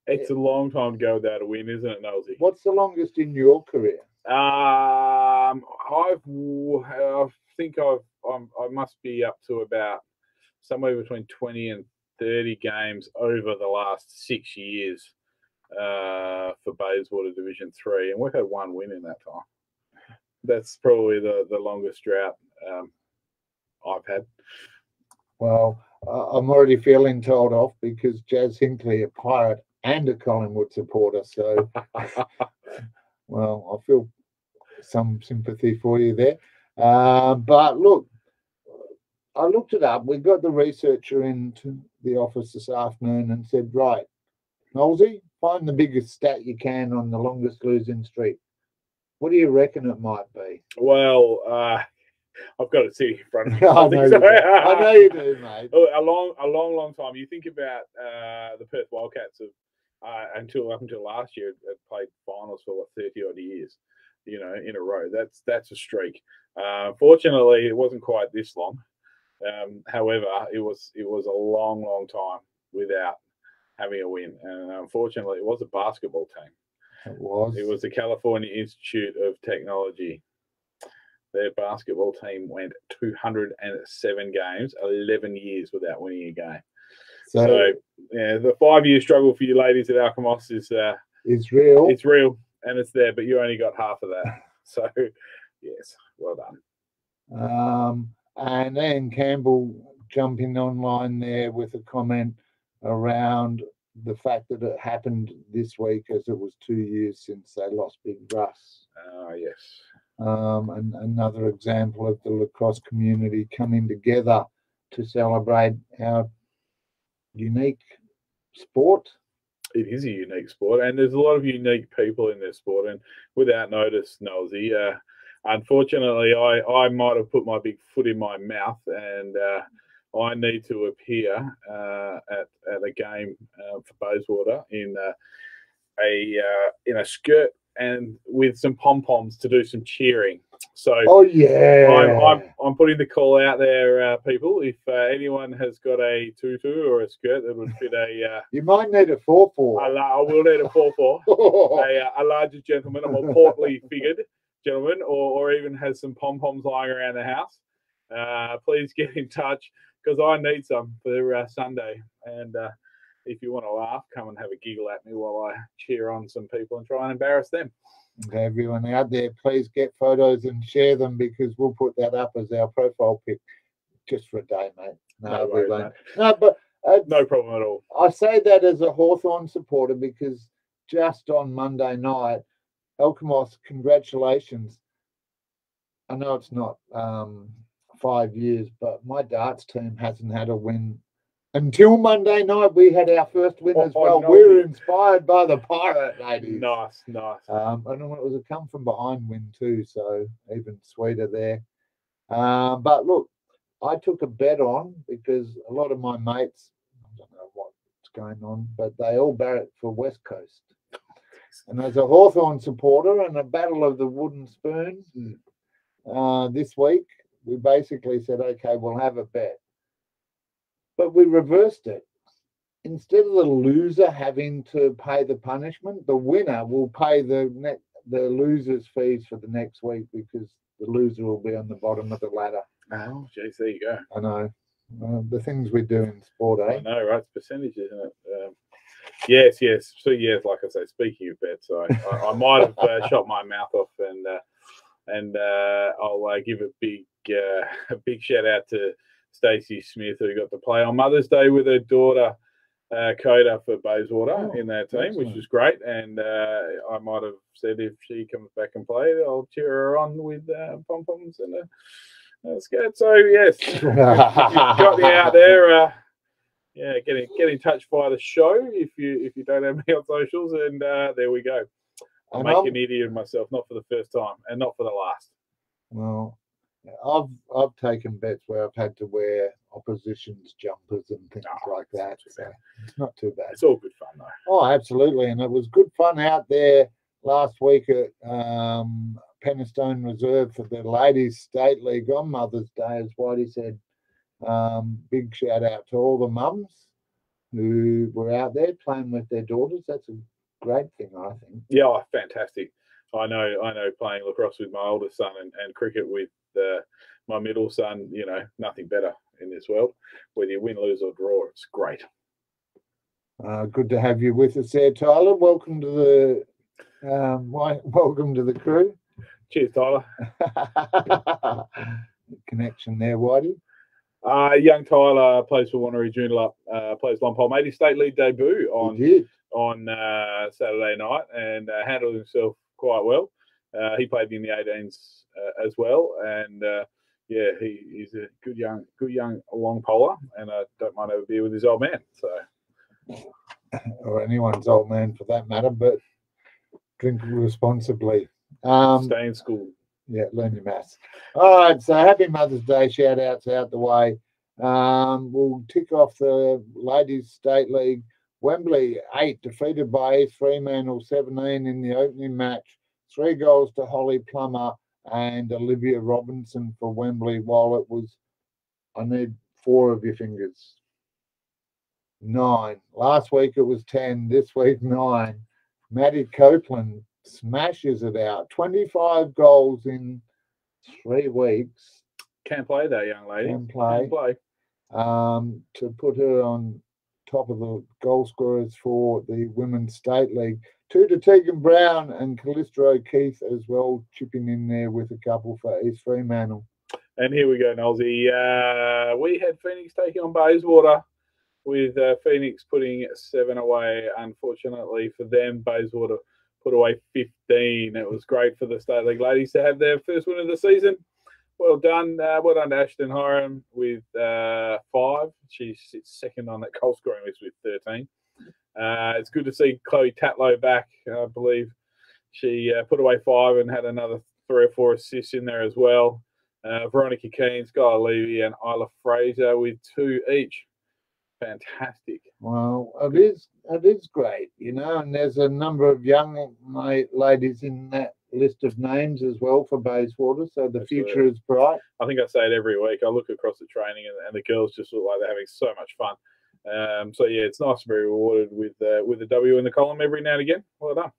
it's a long time to go without a win, isn't it, Nosy? What's the longest in your career? Um, I've I think I've I'm, I must be up to about somewhere between twenty and thirty games over the last six years uh, for Bayswater Division Three, and we've had one win in that time. That's probably the the longest drought um, I've had. Well, uh, I'm already feeling told off because Jazz Hinkley, a pirate and a Collingwood supporter. So, well, I feel some sympathy for you there. Uh, but look, I looked it up. We got the researcher into the office this afternoon and said, right, Nolsey, find the biggest stat you can on the longest losing streak. What do you reckon it might be? well, uh, I've got it sitting in front of me. I, know you do. I know you do, mate. A long, a long, long time. You think about uh, the Perth Wildcats of uh, until up until last year, had played finals for what thirty odd years, you know, in a row. That's that's a streak. Uh, fortunately, it wasn't quite this long. Um, however, it was it was a long, long time without having a win, and unfortunately, it was a basketball team. It was. It was the California Institute of Technology. Their basketball team went 207 games, 11 years without winning a game. So, So, yeah, the five year struggle for you ladies at Alkimos is uh, it's real. it's real and it's there, but you only got half of that. So, yes, well done. Um, and then Campbell jumping online there with a comment around the fact that it happened this week as it was two years since they lost Big Russ. Ah, yes. Um, and another example of the lacrosse community coming together to celebrate our unique sport. It is a unique sport, and there's a lot of unique people in this sport. And without notice, Nosy, uh, unfortunately, I, I might have put my big foot in my mouth, and uh, I need to appear uh, at, at a game uh, for Bayswater in uh, a uh, in a skirt and with some pom poms to do some cheering. So Oh yeah. I'm, I'm, I'm putting the call out there, uh, people. If uh, anyone has got a tutu or a skirt that would fit a, you might need a four four. uh, la- I will need a four four, a, uh, a larger gentleman, a more portly figured gentleman, or, or even has some pom poms lying around the house. Uh, please get in touch because I need some for uh, Sunday. And uh, if you want to laugh, come and have a giggle at me while I cheer on some people and try and embarrass them. And everyone out there, please get photos and share them because we'll put that up as our profile pic just for a day, mate. No, No we won't. mate. No, but uh, No problem at all. I say that as a Hawthorn supporter because just on Monday night, Alkimos, congratulations. I know it's not um, five years, but my darts team hasn't had a win until Monday night. We had our first win Oh, as oh, well. no, we were inspired by the pirate ladies. Nice, nice. Um, and it was a come from behind win too, so even sweeter there. Um, but look, I took a bet on because a lot of my mates, I don't know what's going on, but they all barrack for West Coast. And as a Hawthorn supporter and a battle of the wooden spoons uh, this week, we basically said, okay, we'll have a bet. But we reversed it instead of the loser having to pay the punishment, the winner will pay the ne- the loser's fees for the next week because the loser will be on the bottom of the ladder. Oh, jeez, there you go. I know uh, the things we do in sport, eh? I know, right? It's percentage, isn't it? Um, yes, yes. So, yes, like I say, speaking of bets, I, I, I might have uh, shot my mouth off, and uh, and uh, I'll uh, give a big uh, a big shout out to Stacey Smith who got to play on Mother's Day with her daughter. Uh, Coda for Bayswater Oh, in that team, which was great. And uh, I might have said if she comes back and play, I'll cheer her on with uh, pom poms and a, a skirt. So yes, got me out there. Uh, yeah, get in, get in touch via the show if you if you don't have me on socials, and uh, there we go. I'll And make I'm- an idiot of myself, not for the first time, and not for the last. Well, I've I've taken bets where I've had to wear opposition's jumpers and things Oh, like it's not that. So it's not too bad. It's all good fun though. Oh, absolutely. And it was good fun out there last week at um, Penistone Reserve for the Ladies State League on Mother's Day, as Whitey said. Um, big shout out to all the mums who were out there playing with their daughters. That's a great thing, I think. Yeah, oh, fantastic. I know. I know. Playing lacrosse with my oldest son and, and cricket with uh, my middle son. You know, nothing better in this world. Whether you win, lose, or draw, it's great. Uh, good to have you with us there, Tyler. Welcome to the um, welcome to the crew. Cheers, Tyler. Connection there, Whitey. Uh, young Tyler plays for Wanneroo Joondalup, uh, plays Longpole. Made his state league debut on on uh, Saturday night and uh, handled himself quite well. Uh, he played in the 18s uh, as well, and uh, yeah, he, he's a good young, good young long poler, and I don't mind have a beer with his old man. So or anyone's old man for that matter, but drink responsibly. Um, stay in school. yeah, learn your maths. All right, so happy Mother's Day shout outs out the way. Um, we'll tick off the Ladies State League. Wembley 8 defeated by East Fremantle 17 in the opening match. Three goals to Holly Plummer and Olivia Robinson for Wembley, while it was, I need four of your fingers. Nine. Last week it was 10. This week, nine. Maddie Copeland smashes it out. 25 goals in three weeks Can't play that young lady. Can play. Can play. um, to put her on top of the goal scorers for the Women's State League. To Tegan Brown and Callisto O'Keefe as well, chipping in there with a couple for East Fremantle. And here we go, Nolsey. Uh, we had Phoenix taking on Bayswater, with uh, Phoenix putting seven away. Unfortunately for them, Bayswater put away 15. It was great for the State League ladies to have their first win of the season. Well done. Uh, well done to Ashton Hiram with uh, five. She sits second on that goal scoring list with 13. Uh, it's good to see Chloe Tatlow back. I believe she uh, put away five and had another three or four assists in there as well. Uh, Veronica Keane, Skylar Levy, and Isla Fraser with two each. Fantastic. Well, it is it is great, you know, and there's a number of young ladies in that list of names as well for Bayswater, so the Absolutely. future is bright. I think I say it every week. I look across the training and, and the girls just look like they're having so much fun. Um, so yeah, it's nice to be rewarded with uh, with a W in the column every now and again. Well done.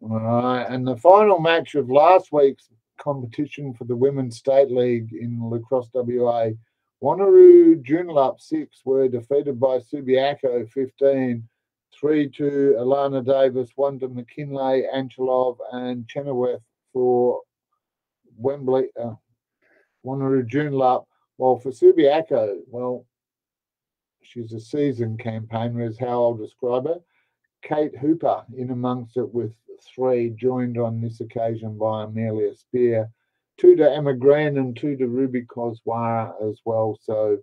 All right, and the final match of last week's competition for the Women's State League in Lacrosse WA Wanneroo Joondalup 6 were defeated by Subiaco 15, 3 to Alana Davis, 1 to McKinley, Angelov, and Chenoweth for Wembley. Uh, Wanneroo Joondalup. Well, for Subiaco, well, she's a seasoned campaigner, is how I'll describe her. Kate Hooper in amongst it with three, joined on this occasion by Amelia Spear, two to Emma Green and two to Ruby Koswara as well. So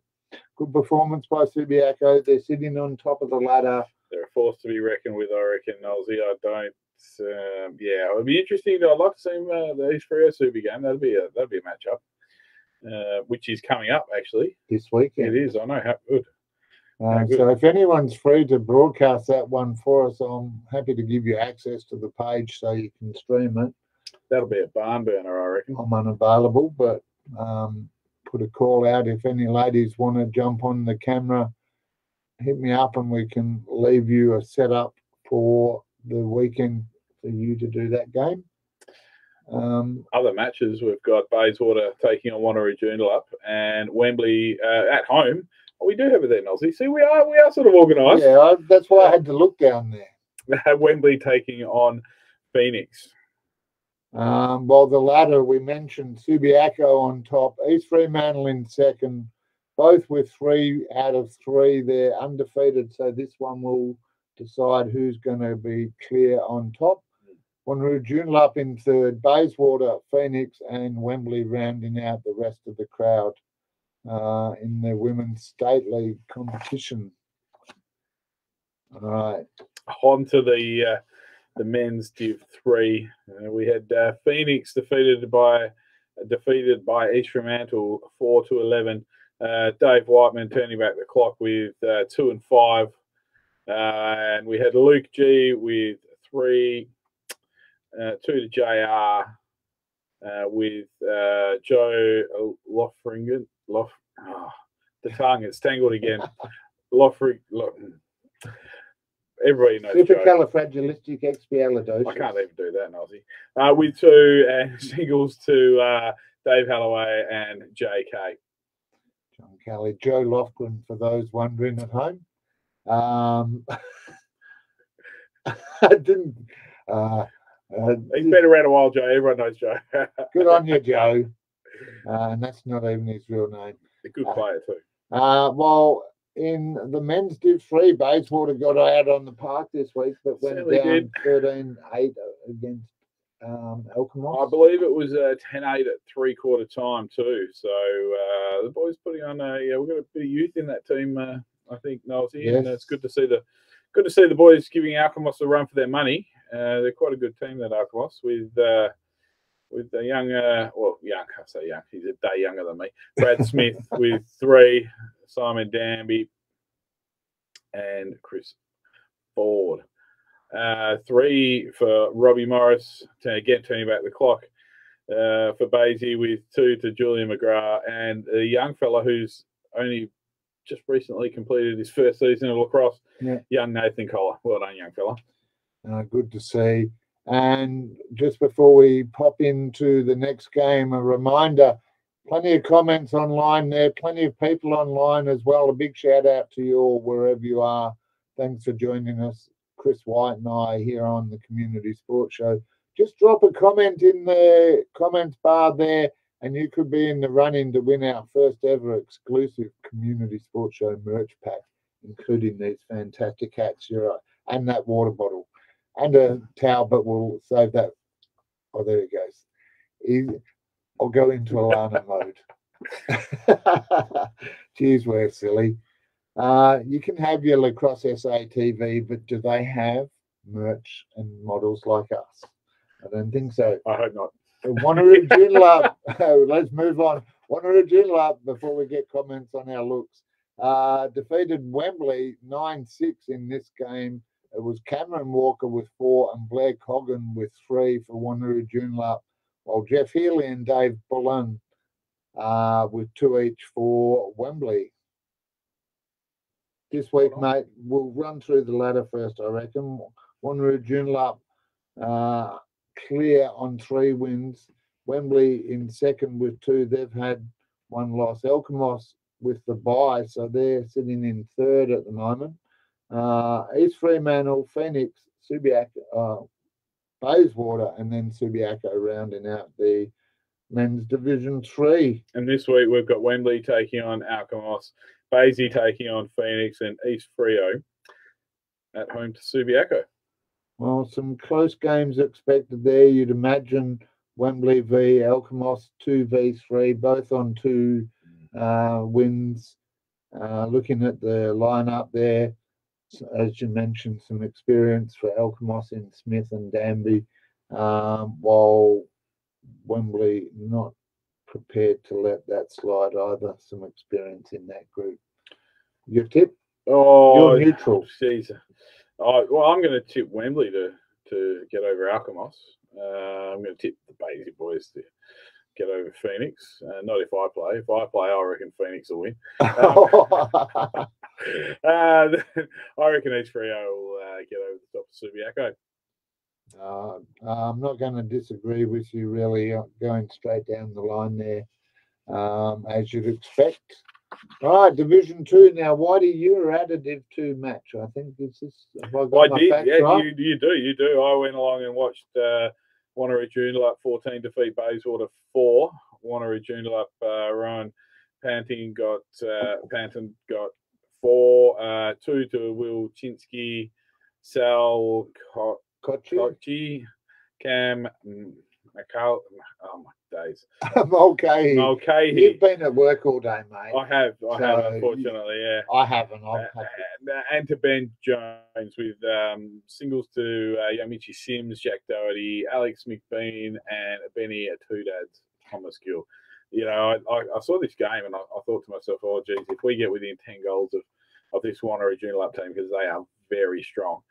good performance by Subiaco. They're sitting on top of the ladder. They're a force to be reckoned with, I reckon, Nosey. I don't. Um, yeah, it would be interesting. I'd like to see uh, the East Freo Subi game. That'll be a that'll be a matchup, uh, which is coming up actually this weekend. It is. I know how good. So if anyone's free to broadcast that one for us, I'm happy to give you access to the page so you can stream it. That'll be a barn burner, I reckon. I'm unavailable, but um, put a call out if any ladies want to jump on the camera. Hit me up and we can leave you a setup for the weekend for you to do that game. Um, Other matches, we've got Bayswater taking on Wanneroo Joondalup and Wembley uh, at home we do have it there, Nosy. See, we are we are sort of organised. Yeah, I, that's why I had to look down there. Wembley taking on Phoenix. Um, well, the latter we mentioned Subiaco on top, East Fremantle in second, both with three out of three. They're undefeated, so this one will decide who's going to be clear on top. Wanneroo Joondalup in third, Bayswater, Phoenix, and Wembley rounding out the rest of the crowd uh, in the women's state league competition. All right. On to the uh, the men's Div three. Uh, we had uh, Phoenix defeated by defeated by East Fremantle four to eleven. Uh, Dave Whiteman turning back the clock with uh, two and five, and we had Luke G with three, two to Jr. with Joe Lothringen Lof, oh, the tongue is tangled again. Lofrig, Lof, everybody knows. Supercalifragilisticexpialidocious. I can't even do that, Nazi. Uh, with two and singles to uh, Dave Halloway and JK. John Kelly, Joe Lofgren, for those wondering at home. Um, I didn't. Uh, uh, He's been around a while, Joe. Everyone knows Joe. good on you, Joe uh, and that's not even his real name. A good player too. Uh, well, in the men's Div 3, Bayswater got out on the park this week, but went Certainly down 13 8 against um. I believe it was uh, 10 8 at three quarter time, too. So uh, the boys putting on a, yeah, we've got a bit of youth in that team, uh, I think, Noelsy, yes. and it's good to see the good to see the boys giving Alkimos a run for their money. Uh, they're quite a good team, that Alkimos, with uh, with a young, uh, well, young, I say young, he's a day younger than me. Brad Smith with three, Simon Danby, and Chris Ford. Uh, three for Robbie Morris to again turning back the clock uh, for Basie with two to Julian McGrath and a young fella who's only just recently completed his first season of lacrosse, yeah. young Nathan Collar. Well done, young fella. Uh, good to see. And just before we pop into the next game, a reminder plenty of comments online there, plenty of people online as well. A big shout out to you all wherever you are. Thanks for joining us, Chris White and I here on the Community Sports Show. Just drop a comment in the comments bar there, and you could be in the running to win our first ever exclusive Community Sports Show merch pack, including these fantastic hats and that water bottle and a towel, but we'll save that. Oh, there it goes. He, I'll go into Alana mode. Cheers, we're silly. Uh, you can have your lacrosse SATV, but do they have merch and models like us? I don't think so. I hope not. Wanneroo Joondalup. Let's move on. Wanneroo Joondalup before we get comments on our looks. Uh, defeated Wembley 9 6 in this game it was Cameron Walker with four and Blair Coggan with three for Wanneroo Joondalup, while Jeff Healy and Dave Bullen uh, with two each for Wembley. This week, mate, we'll run through the ladder first, I reckon. Wanneroo Joondalup uh, clear on three wins. Wembley in second with two. They've had one loss. Alkimos with the bye, so they're sitting in third at the moment. Uh, East Fremantle, Phoenix, Subiaco, uh, Bayswater, and then Subiaco rounding out the men's division three. And this week we've got Wembley taking on Alkimos, Basie taking on Phoenix, and East Freo at home to Subiaco. Well, some close games expected there. You'd imagine Wembley v Alkimos, 2 v 3, both on two uh, wins. Uh, looking at the lineup there, as you mentioned, some experience for Alkimos in Smith and Danby, um, while Wembley not prepared to let that slide either. Some experience in that group. Your tip? Oh, You're neutral. Jeez. Oh, well, I'm going to tip Wembley to to get over Alkimos. Uh, I'm going to tip the Basie boys to get over Phoenix. Uh, not if I play. If I play, I reckon Phoenix will win. uh, I reckon East Freo will uh, get over the top of Subiaco. Uh, I'm not going to disagree with you, really, uh, going straight down the line there, um, as you'd expect. All right, Division Two now. Whitey, you're at a Div Two match. I think this is. Have I, got I did. Yeah, right? you, you do. You do. I went along and watched Wanneroo Joondalup 14 defeat Bayswater 4. Wanneroo Joondalup, uh, Rowan Panting got, uh, Panton got 4. Uh, 2 to Will Chinsky, Sal Kochi? Kochi, Cam McCall. Oh, my days. okay. Okay. You've been at work all day, mate. I have. I have, So, unfortunately, yeah. I haven't. Uh, I've and, uh, and to Ben Jones with um, singles to uh, Yamichi Sims, Jack Doherty, Alex McBean, and Benny at Two Dads, Thomas Gill. You know, I, I, I saw this game and I, I thought to myself, oh, geez, if we get within 10 goals of, of this Wanneroo Joondalup team, because they are very strong,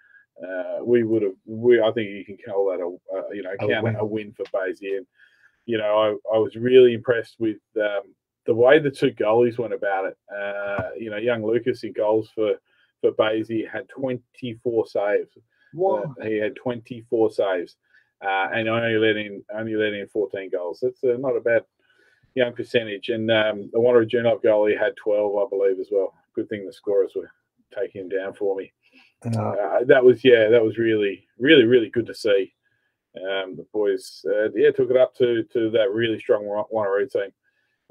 uh, we would have, we I think you can call that a, a you know, A win. a win for Basie. And, you know, I, I was really impressed with um, the way the two goalies went about it. Uh, you know, young Lucas in goals for for Basie had 24 saves. Uh, he had 24 saves, uh, and only let in only let in 14 goals. That's uh, not a bad young percentage. And um, the Wanneroo Joondalup goalie had 12, I believe, as well. Good thing the scorers were taking him down for me. Uh, Uh, that was yeah, that was really really really good to see. Um, the boys, uh, yeah, took it up to to that really strong Wanneroo team.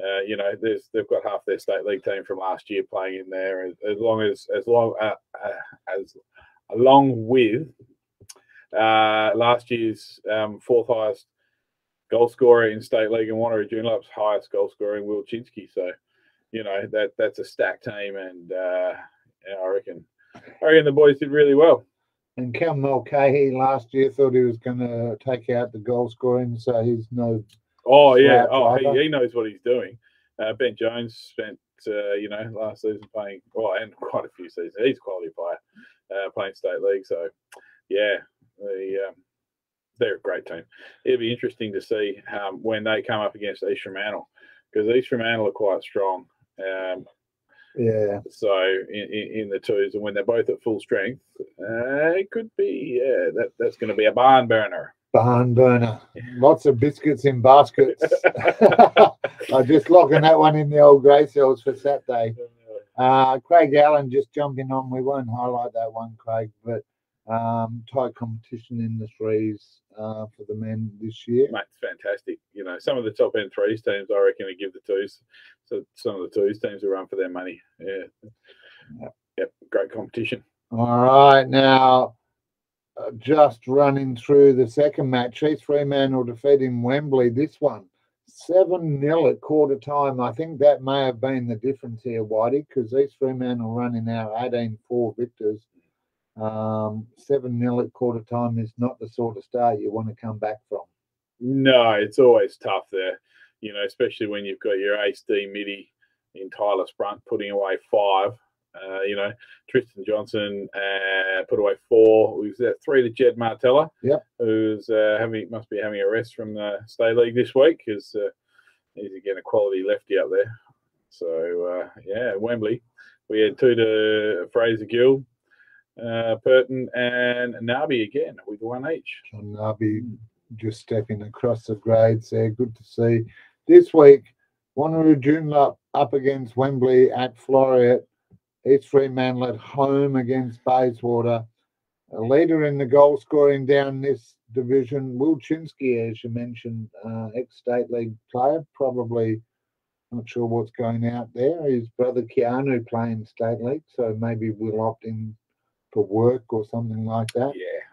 Uh, you know, they've got half their state league team from last year playing in there. As, as long as as long uh, uh, as along with last year's um, fourth highest goal scorer in state league and Wanneroo Joondalups highest goal scorer in Will Chinsky. So, you know that that's a stacked team, and I reckon I reckon the boys did really well. and Cal Mulcahy last year thought he was going to take out the goal scoring, so he's no. Oh yeah, oh he, he knows what he's doing. Uh, ben Jones spent uh, you know last season playing well and quite a few seasons. He's a quality player uh, playing state league. So yeah, the um, they're a great team. It'll be interesting to see um, when they come up against East Fremantle because East Fremantle are quite strong. Um, Yeah, so in, in, in the twos, and when they're both at full strength, uh, it could be yeah that that's going to be a barn burner. barn burner. Lots of biscuits in baskets. I'm just locking that one in the old grey cells for Saturday. Uh, Craig Allen just jumping on. We won't highlight that one, Craig, but um, tight competition in the threes uh, for the men this year. Mate, it's fantastic. You know, some of the top end threes teams, I reckon, to give the twos. So some of the twos teams will run for their money. Yeah. Yep. Yep. Great competition. All right, now uh, just running through the second match. East Fremantle defeating Wembley. This one, 7 0 at quarter time. I think that may have been the difference here, Whitey, because East Fremantle running now 18 4 victors. Um, 7 0 at quarter time is not the sort of start you want to come back from. No, it's always tough there, you know, especially when you've got your ace D midi in Tyler Sprunt putting away five. Uh, you know, Tristan Johnson uh, put away four. That three to Jed Martella? Yep. Who's uh, having must be having a rest from the state league this week because uh, he's again a quality lefty up there. So uh, yeah, Wembley. We had two to Fraser Gill, uh, Burton, and Nabi again with one each. John Nabi just stepping across the grades there. Good to see. This week, Wanneroo Joondalup up against Wembley at Floreat. East Fremantle at home against Bayswater. A leader in the goal scoring down this division, Will Chinsky, as you mentioned, uh, ex-state league player, probably not sure what's going out there. His brother Keanu playing state league, so maybe we'll opt in for work or something like that. Yeah.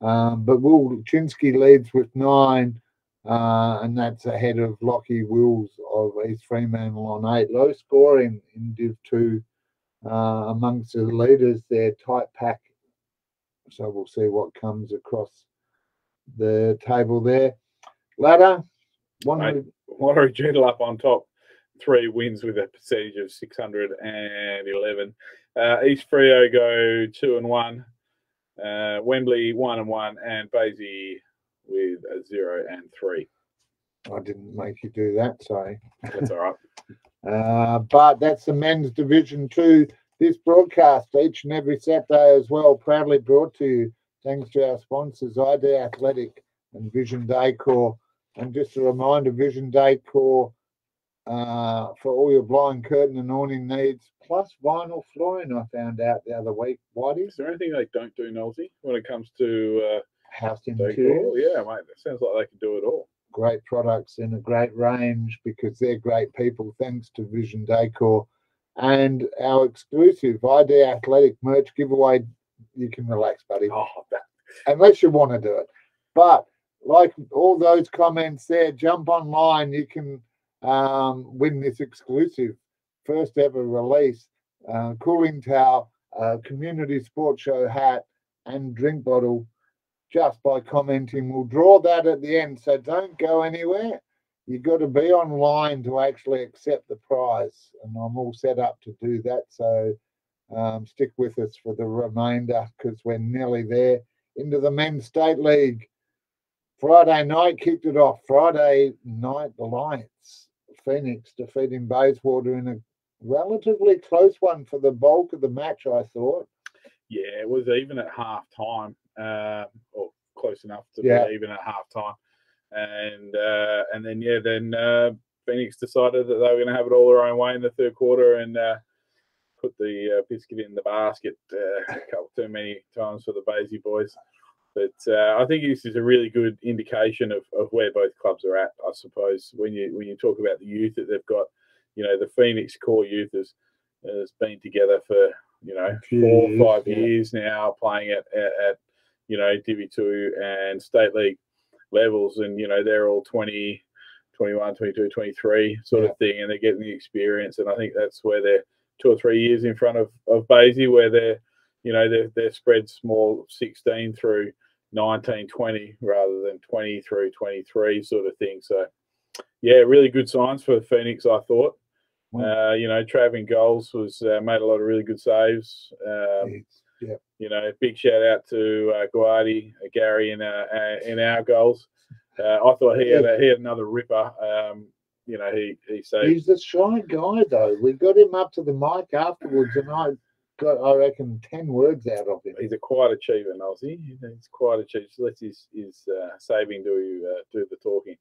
Um, but Will Chinsky leads with nine, uh, and that's ahead of Lockie Wills of East Fremantle on eight. Low scoring in Div 2 uh, amongst the leaders there, tight pack. So we'll see what comes across the table there. Ladder, one Mate. Wanneroo Joondalup on top, three wins with a percentage of 611. Uh, East Frio go two and one. Uh, Wembley one and one, and Basie with a zero and three. I didn't make you do that, so That's all right. Uh, but that's the men's division two. This broadcast each and every Saturday as well, proudly brought to you thanks to our sponsors, ID Athletic and Vision Decor. And just a reminder, Vision Decor uh, for all your blind curtain and awning needs, plus vinyl flooring. I found out the other week. Whitey, Is there anything they don't do, Nosy, when it comes to house uh, decor? interiors. Yeah, mate. That sounds like they can do it all. great products in a great range because they're great people. Thanks to Vision Decor and our exclusive ID Athletic merch giveaway. You can relax, buddy, Oh, unless you want to do it. But like all those comments there, jump online. You can um, win this exclusive first ever release uh, cooling towel, uh, community sports show hat, and drink bottle just by commenting. We'll draw that at the end, so don't go anywhere. You've got to be online to actually accept the prize, and I'm all set up to do that. So um, stick with us for the remainder because we're nearly there into the men's state league. Friday night kicked it off. Friday night, the Lions, Phoenix defeating Bayswater in a relatively close one for the bulk of the match, I thought. yeah, it was even at half time, uh, or close enough to Yeah. be even at half time. And uh, and then yeah, then uh, Phoenix decided that they were going to have it all their own way in the third quarter and uh, put the uh, biscuit in the basket uh, a couple too many times for the Basie boys. But uh, I think this is a really good indication of, of where both clubs are at. I suppose when you when you talk about the youth that they've got, you know, the Phoenix core youth has has been together for you know four years, five yeah. years now, playing at, at, at you know Divi two and state league levels, and you know they're all 20, 21, 22, 23 sort Yeah. of thing, and they're getting the experience, and I think that's where they're two or three years in front of of Basie, where they're you know they're they're spread small sixteen through 19, 20 rather than 20 through 23 sort of thing. So, yeah, really good signs for Phoenix, I thought. Wow. Uh, you know, Travin goals was uh, made a lot of really good saves. Um, yeah, you know, big shout out to uh, Guardi, uh, Gary and uh, uh, in our goals. Uh, I thought he had a, he had another ripper. Um, you know, he he saved. he's a shy guy though. We got him up to the mic afterwards, and I got, I reckon, ten words out of him. He's a quiet achiever, Aussie. He's quite achiever. Just lets his his uh, saving do uh, do the talking.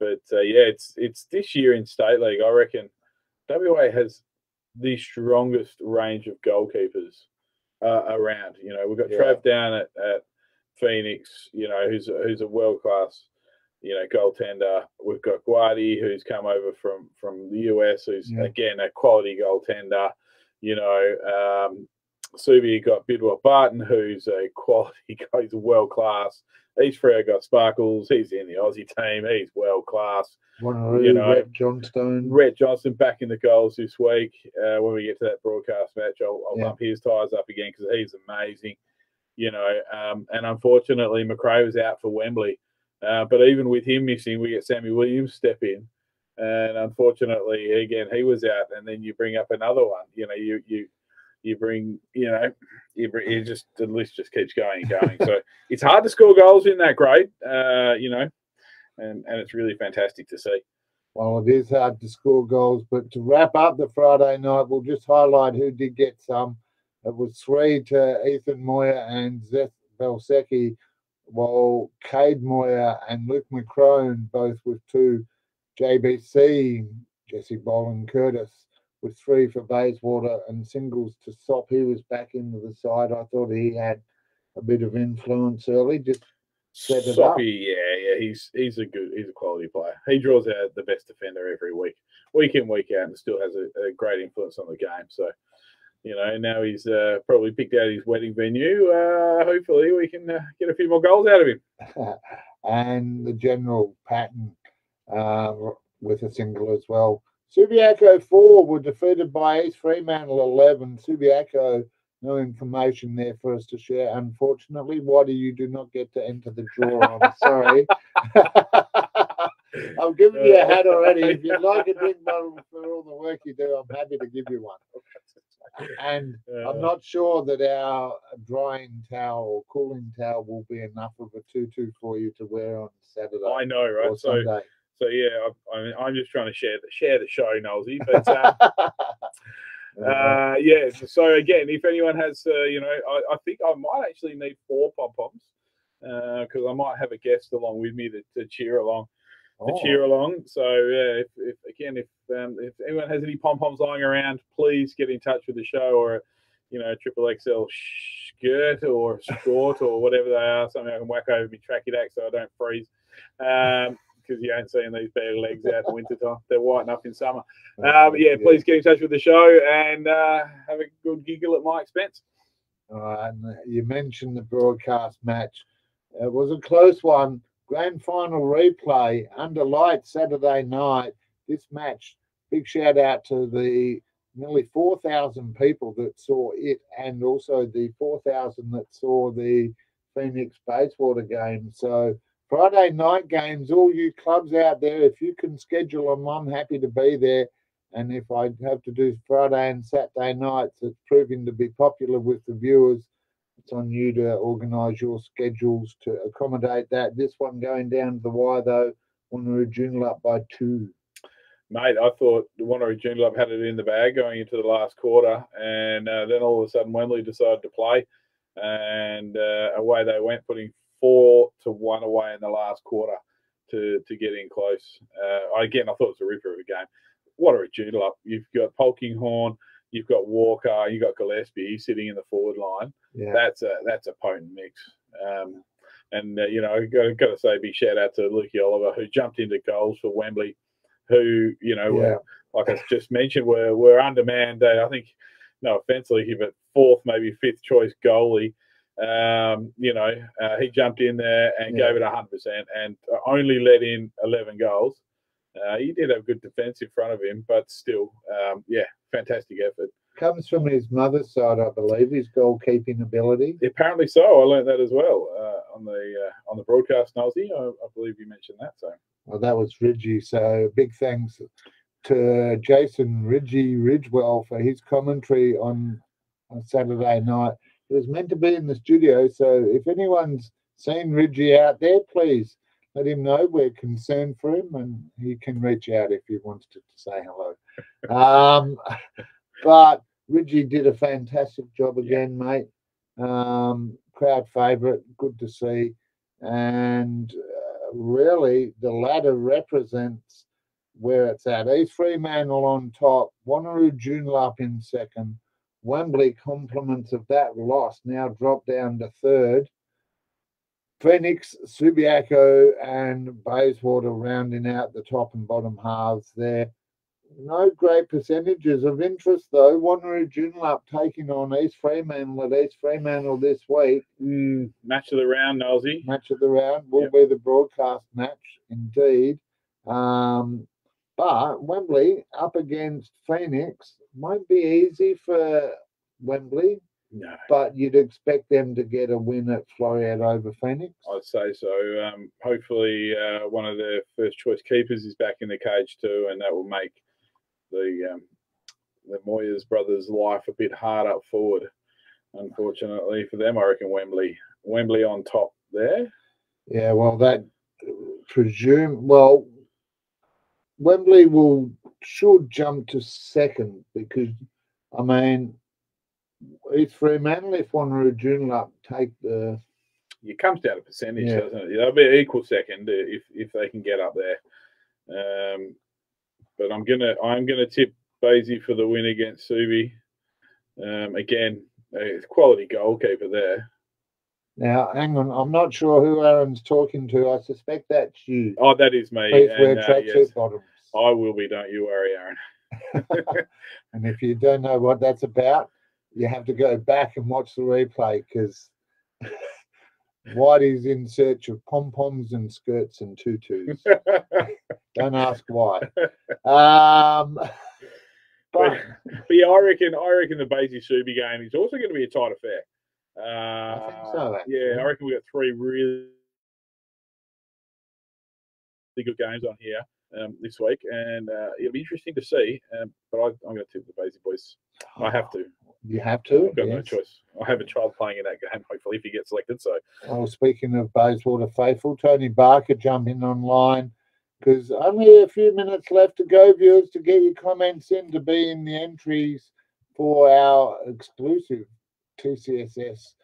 But uh, yeah, it's it's this year in state league. I reckon WA has the strongest range of goalkeepers uh, around. You know, we've got Yeah. Trav down at, at Phoenix. You know, who's a, who's a world class you know goaltender. We've got Guardi, who's come over from from the US, who's Yeah. again a quality goaltender. You know, um, Subi got Bidwell Barton, who's a quality guy. He's a world class. East Freo got Sparkles. He's in the Aussie team. He's world class. You know, Rhett Johnstone. Rhett Johnson back in the goals this week. Uh, when we get to that broadcast match, I'll, I'll Yeah. bump his tires up again because he's amazing. You know, um, and unfortunately, McRae was out for Wembley. Uh, but even with him missing, we get Sammy Williams step in, and unfortunately, again he was out. And then you bring up another one. You know, you you you bring you know you, bring, you just the list just keeps going and going. so it's hard to score goals in that grade. Uh, you know, and and it's really fantastic to see. Well, it is hard to score goals, but to wrap up the Friday night, we'll just highlight who did get some. It was three to Ethan Moyer and Zeth Belsecki, while Cade Moyer and Luke McCrone both with two. JBC Jesse Boland Curtis with three for Bayswater and singles to Sop. He was back into the side. I thought he had a bit of influence early. Just set it up. Soppy, yeah, yeah, he's he's a good, he's a quality player. He draws out the best defender every week, week in, week out, and still has a, a great influence on the game. So, you know, now he's uh, probably picked out his wedding venue. Uh, hopefully, we can uh, get a few more goals out of him. and the general pattern uh, with a single as well. Subiaco 4 were defeated by East Fremantle 11. Subiaco, no information there for us to share. Unfortunately, why do you do not get to enter the draw? I'm sorry. I've given you a hat already. If you'd like a drink bottle for all the work you do, I'm happy to give you one. And I'm not sure that our drying towel or cooling towel will be enough of a tutu for you to wear on Saturday I know, or right? So, Sunday. so yeah, I, I, I'm just trying to share the share the show, Nosy. But Uh, uh, yeah, so again, if anyone has, uh, you know, I, I think I might actually need four pom poms because I might have a guest along with me to, to cheer along. to oh, cheer along. So yeah, if, if again, if um, if anyone has any pom poms lying around, please get in touch with the show or you know triple XL skirt or short or whatever they are. Something I can whack over my tracky dack so I don't freeze. Um, because you ain't seeing these bare legs out in winter time. They're white enough in summer. Uh, but yeah, please get in touch with the show and uh, have a good giggle at my expense. All right, and uh, you mentioned the broadcast match. It was a close one. Grand final replay under light Saturday night. This match, big shout out to the nearly 4,000 people that saw it and also the 4,000 that saw the Phoenix Bayswater game. So, Friday night games, all you clubs out there, if you can schedule them, I'm happy to be there. And if I have to do Friday and Saturday nights, it's proving to be popular with the viewers. It's on you to organise your schedules to accommodate that. This one going down to the wire though, Wanneroo Joondalup up by two. Mate, I thought the Wanneroo Joondalup had it in the bag going into the last quarter, and uh, then all of a sudden Wembley decided to play, and uh, away they went, putting four to one away in the last quarter to to get in close. Uh, again, I thought it was a ripper of a game. What a Wanneroo Joondalup, you've got Polkinghorn, you've got Walker, you've got Gillespie sitting in the forward line. Yeah. That's a that's a potent mix. Um, and uh, you know, got, got to say, a big shout out to Lukey Oliver who jumped into goals for Wembley, who you know, Yeah. were, like I just mentioned, were were undermanned. Uh, I think, no offense, Lukey, but fourth, maybe fifth choice goalie. Um, you know, uh, he jumped in there and Yeah. gave it hundred percent, and only let in eleven goals. Uh, he did have good defense in front of him, but still, um, yeah, fantastic effort. Comes from his mother's side, I believe, his goalkeeping ability. Apparently so. I learned that as well uh, on the uh, on the broadcast, Nosy. I, I believe you mentioned that. So Well, that was Ridgie. So big thanks to Jason Ridgie Ridgewell for his commentary on, on Saturday night. He was meant to be in the studio. So if anyone's seen Ridgie out there, please let him know we're concerned for him and he can reach out if he wants to, to say hello. Um, but Ridgie did a fantastic job Yeah. again, mate. Um, crowd favourite, good to see. And uh, really, the ladder represents where it's at. East Fremantle on top, Wanneroo Joondalup in second. Wembley compliments of that loss now drop down to third. Phoenix, Subiaco, and Bayswater rounding out the top and bottom halves there. No great percentages of interest though. Wanneroo Joondalup taking on East Fremantle at East Fremantle this week. match of the round, Nosy. Match of the round will be the broadcast match indeed. Um, but Wembley up against Phoenix won't be easy for Wembley, No, but you'd expect them to get a win at Floreat over Phoenix. I'd say so. Um, hopefully, uh, one of their first choice keepers is back in the cage too, and that will make the um, the Moyers brothers' life a bit hard up forward. Unfortunately for them, I reckon Wembley Wembley on top there. Yeah, well, that presume well, Wembley will should jump to second because I mean, East Fremantle if Wanneroo Joondalup take the It comes down to percentage, Yeah. doesn't it? They'll be equal second if if they can get up there. Um, but I'm gonna I'm gonna tip Basie for the win against Subi. Um, again, a quality goalkeeper there. Now, hang on. I'm not sure who Aaron's talking to. I suspect that's you. Oh, that is me. Please wear and, uh, yes, bottoms. I will be. Don't you worry, Aaron. and if you don't know what that's about, you have to go back and watch the replay because Whitey's in search of pom poms and skirts and tutus. don't ask why. Um, but But yeah, I reckon I reckon the Basie Subi game is also going to be a tight affair. Uh, think so, Yeah. I reckon we got three really good games on here um, this week, and uh, it'll be interesting to see. Um, but I, I'm going to tip the Basie boys. I have to. You have to. I've got no choice. I have a child playing in that game. Hopefully, if he gets selected. So Well, speaking of Bayswater faithful, Tony Barker jumping online because only a few minutes left to go, viewers, to get your comments in to be in the entries for our exclusive TCSS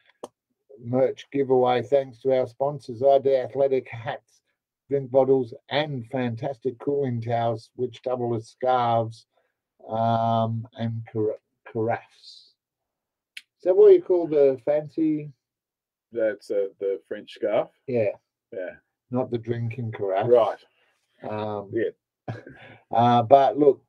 merch giveaway. Thanks to our sponsors, ID Athletic hats, drink bottles, and fantastic cooling towels, which double as scarves um, and cara- carafes. Is that what you call the fancy? that's uh, the French scarf. Yeah, Yeah, not the drinking carafe. right. Um, Yeah. uh, but look,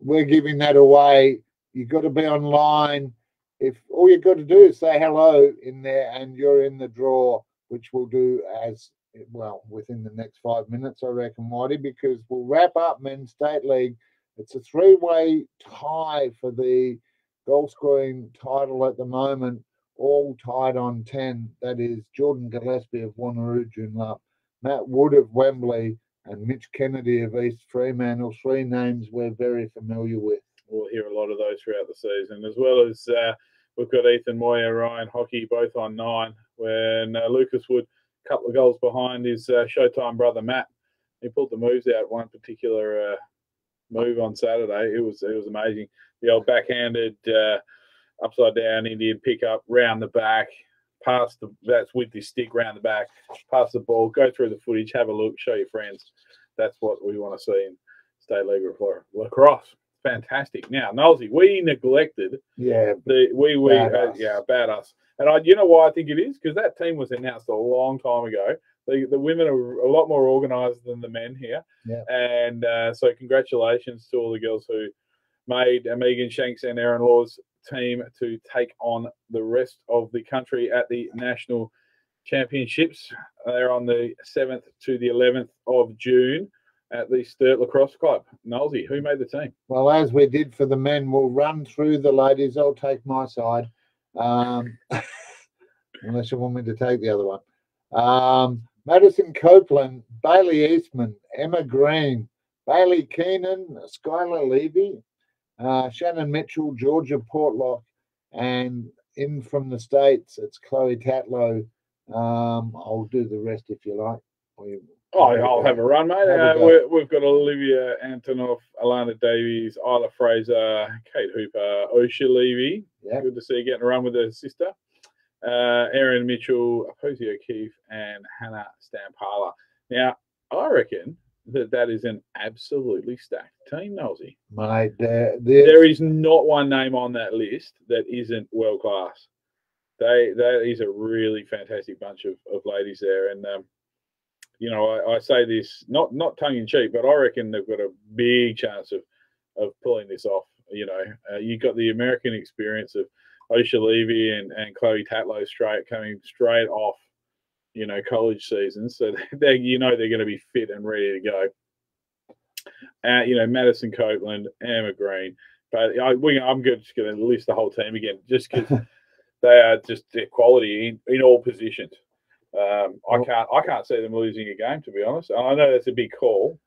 we're giving that away. You've got to be online. If all you've got to do is say hello in there and you're in the draw, which we'll do as well within the next five minutes, I reckon, Whitey, because we'll wrap up Men's State League. It's a three way tie for the goal scoring title at the moment, all tied on 10. That is Jordan Gillespie of Wanneroo Joondalup, Matt Wood of Wembley, and Mitch Kennedy of East Fremantle, three names we're very familiar with. We'll hear a lot of those throughout the season, as well as uh, we've got Ethan Moyer, Ryan Hockey, both on nine. When uh, Lucas Wood, a couple of goals behind his uh, Showtime brother Matt, he pulled the moves out one particular uh, move on Saturday. It was it was amazing. The old backhanded uh, upside down Indian pickup round the back, pass the that's with the stick round the back, pass the ball, go through the footage, have a look, show your friends. That's what we want to see in state league lac- lacrosse. Fantastic. Now, Nosey, we neglected Yeah, the we we uh, Badass. yeah badass, and I you know why I think it is because that team was announced a long time ago. The the women are a lot more organised than the men here, Yeah. and uh, so congratulations to all the girls who made uh, Megan Shanks and Erin Law's team to take on the rest of the country at the national championships. They're on the seventh to the eleventh of June at the Sturt Lacrosse Club. Nosey, who made the team? well, as we did for the men, we'll run through the ladies. I'll take my side, um, unless you want me to take the other one. Um, Madison Copeland, Bailey Eastman, Emma Green, Bailey Keenan, Skylar Levy, uh, Shannon Mitchell, Georgia Portlock, and in from the States, it's Chloe Tatlow. Um, I'll do the rest if you like. Oh, I'll have a run, mate. Uh, we're, we've got Olivia Antonoff, Alana Davies, Isla Fraser, Kate Hooper, Osha Levy. Yeah. Good to see you getting a run with her sister. Uh, Erin Mitchell, Posey O'Keefe, and Hannah Stampala. Now, I reckon that that is an absolutely stacked team, Nosey. Mate, there, there, There is not one name on that list that isn't world class. They that is a really fantastic bunch of, of ladies there, and um, you know I, I say this not not tongue in cheek, but I reckon they've got a big chance of of pulling this off. You know, uh, you got the American experience of Osha Levy and, and Chloe Tatlow straight coming straight off, you know, college season, so they you know they're going to be fit and ready to go. Uh, you know, Madison Copeland, Emma Green, but I, we, I'm good, just going to list the whole team again, just because they are just their quality in, in all positions. Um, I can't I can't see them losing a game to be honest. And I know that's a big call,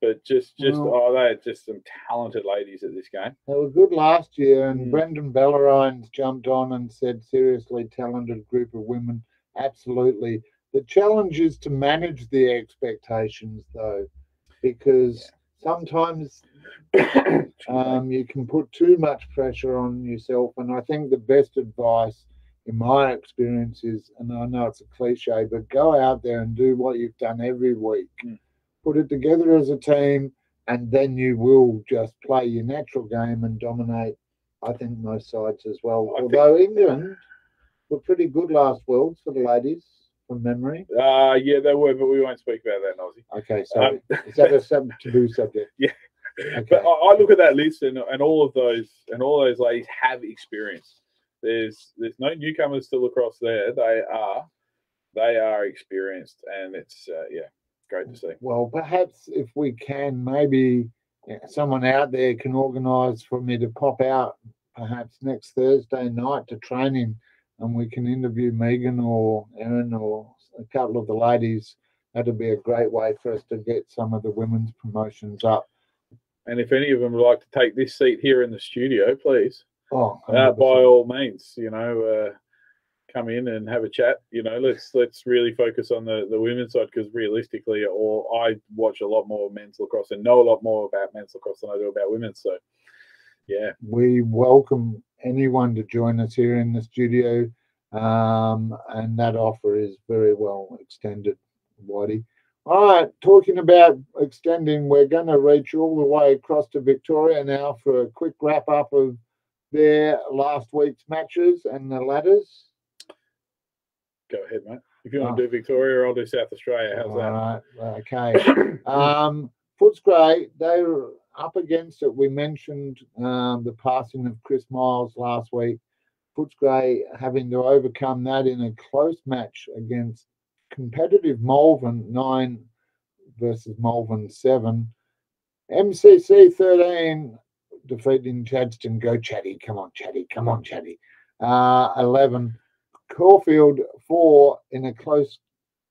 but just just Well- oh, they're just some talented ladies at this game. They were good last year, and Mm. Brendan Bellarines jumped on and said, seriously talented group of women. Absolutely. The challenge is to manage the expectations, though, because sometimes um, you can put too much pressure on yourself. And I think the best advice, in my experience, is and I know it's a cliche, but go out there and do what you've done every week. Mm. Put it together as a team and then you will just play your natural game and dominate. I think most sides as well. I think- Although England were pretty good last Worlds for the ladies, from memory. Uh, yeah, they were, but we won't speak about that, Nosy. Okay, so Um, Is that a sub taboo subject? Yeah. Okay. But I, I look at that list, and, and all of those and all those ladies have experience. There's there's no newcomers still across there. They are they are experienced, and it's uh, yeah, great to see. Well, perhaps if we can, maybe yeah, someone out there can organise for me to pop out perhaps next Thursday night to training and we can interview Megan or Erin or a couple of the ladies. That'd be a great way for us to get some of the women's promotions up. And if any of them would like to take this seat here in the studio, please, Oh, uh, by all means, you know, uh, come in and have a chat. You know, let's let's really focus on the the women's side because realistically, or I watch a lot more men's lacrosse and know a lot more about men's lacrosse than I do about women's. So, yeah, we welcome anyone to join us here in the studio, um, and that offer is very well extended, Whitey. All right, talking about extending, we're going to reach all the way across to Victoria now for a quick wrap up of their last week's matches and the ladders. go ahead, mate. If you want to do Victoria, I'll do South Australia. How's All that? right, okay. Um, Footscray, they were up against it. We mentioned um, the passing of Chris Miles last week. Footscray having to overcome that in a close match against competitive Malvern 9 versus Malvern 7. MCC 13 defeating Chadstone. Go, Chatty. Come on, Chatty. Come on, Chatty. Uh, 11. Caulfield 4 in a close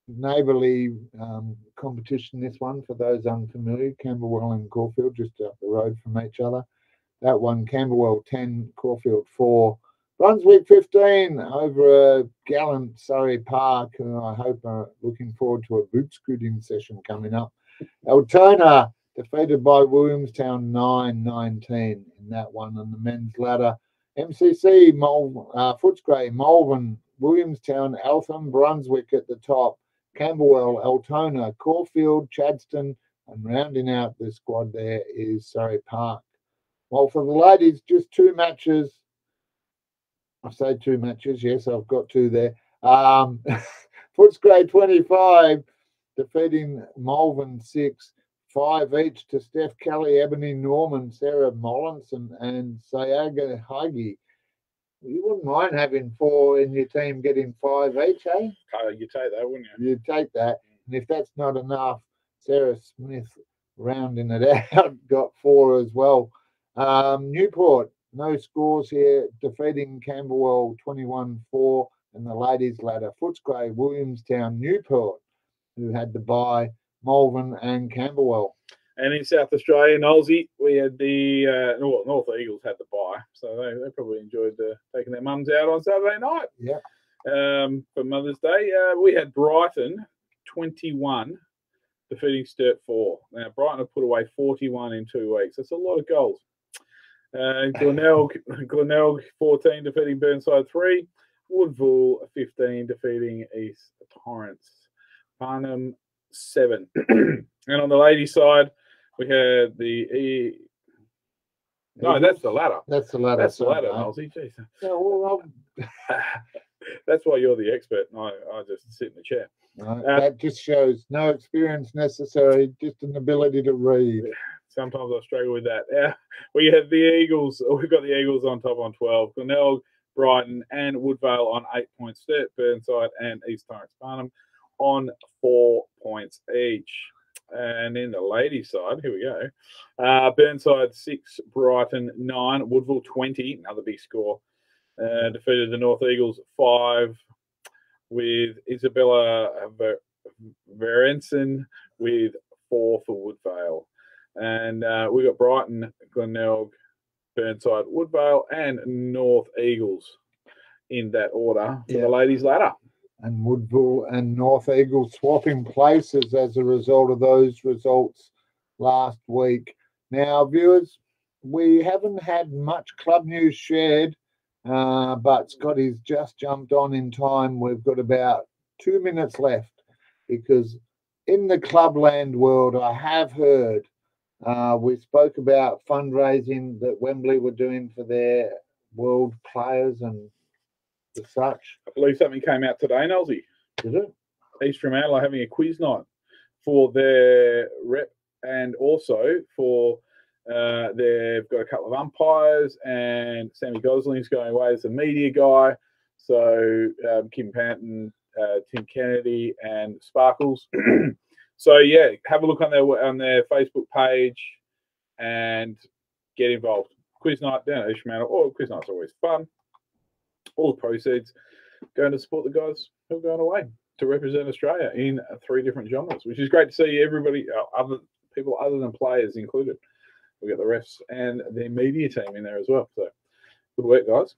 neighbourly um, competition. This one, for those unfamiliar, Camberwell and Caulfield, just up the road from each other. That one, Camberwell 10, Caulfield 4. Brunswick 15 over a gallant Surrey Park, who I hope are looking forward to a boot scooting session coming up. Altona defeated by Williamstown 9 19 in that one on the men's ladder. MCC, uh, Footscray, Malvern, Williamstown, Eltham, Brunswick at the top. Camberwell, Altona, Caulfield, Chadstone, and rounding out the squad there is Surrey Park. Well, for the ladies, just two matches. I say two matches, yes, I've got two there. Um, Footscray 25, defeating Malvern 6, five each to Steph Kelly, Ebony Norman, Sarah Mollinson, and Sayaga Hagi. You wouldn't mind having four in your team getting five each, eh? You take that, wouldn't you? you take that. And if that's not enough, Sarah Smith rounding it out got four as well. Um, Newport, no scores here, defeating Camberwell 21 4 and the ladies' ladder. Footscray, Williamstown, Newport, who had the bye, Malvern and Camberwell. And in South Australia, in Aussie, we had the uh, North, North Eagles had the bye, so they, they probably enjoyed uh, taking their mums out on Saturday night. Yeah. Um, for Mother's Day, uh, we had Brighton twenty-one defeating Sturt four. Now Brighton have put away forty-one in two weeks. That's a lot of goals. Uh, Glenelg, Glenelg fourteen defeating Burnside three. Woodville fifteen defeating East Torrens. Farnham seven. and on the ladies' side, we had the E. No, that's the ladder. That's the ladder. That's the ladder. Nosy. Jeez. Well, That's why you're the expert. and I, I just sit in the chair. no, Uh, that just shows no experience necessary, just an ability to read. Sometimes I struggle with that. Yeah, we have the Eagles. We've got the Eagles on top on 12. Glenelg, Brighton, and Woodville on eight points. Burnside, and East Torrens Farnham on four points each. And in the ladies' side, here we go. Uh, Burnside six, Brighton nine, Woodville 20, another big score. Uh, defeated the North Eagles five with Isabella Ver- Verensen with four for Woodville. And uh, we got Brighton, Glenelg, Burnside, Woodville, and North Eagles in that order for Yeah. the ladies' ladder. And Woodville and North Eagle swapping places as a result of those results last week. Now, viewers, we haven't had much club news shared, uh, but Scotty's just jumped on in time. We've got about two minutes left because in the clubland world, I have heard Uh, we spoke about fundraising that Wembley were doing for their world players and the such. I believe something came out today, Nelsy. Did it? East Fremantle are having a quiz night for their rep and also for uh, they've got a couple of umpires and Sammy Gosling's going away as a media guy. So um, Kim Panton, uh, Tim Kennedy, and Sparkles. so yeah, have a look on their on their Facebook page and get involved. Quiz night down at East Fremantle. Oh, quiz night's always fun. All the proceeds going to support the guys who are going away to represent Australia in three different genres, which is great to see everybody, uh, other people other than players included. We got the refs and the media team in there as well. So good work, guys.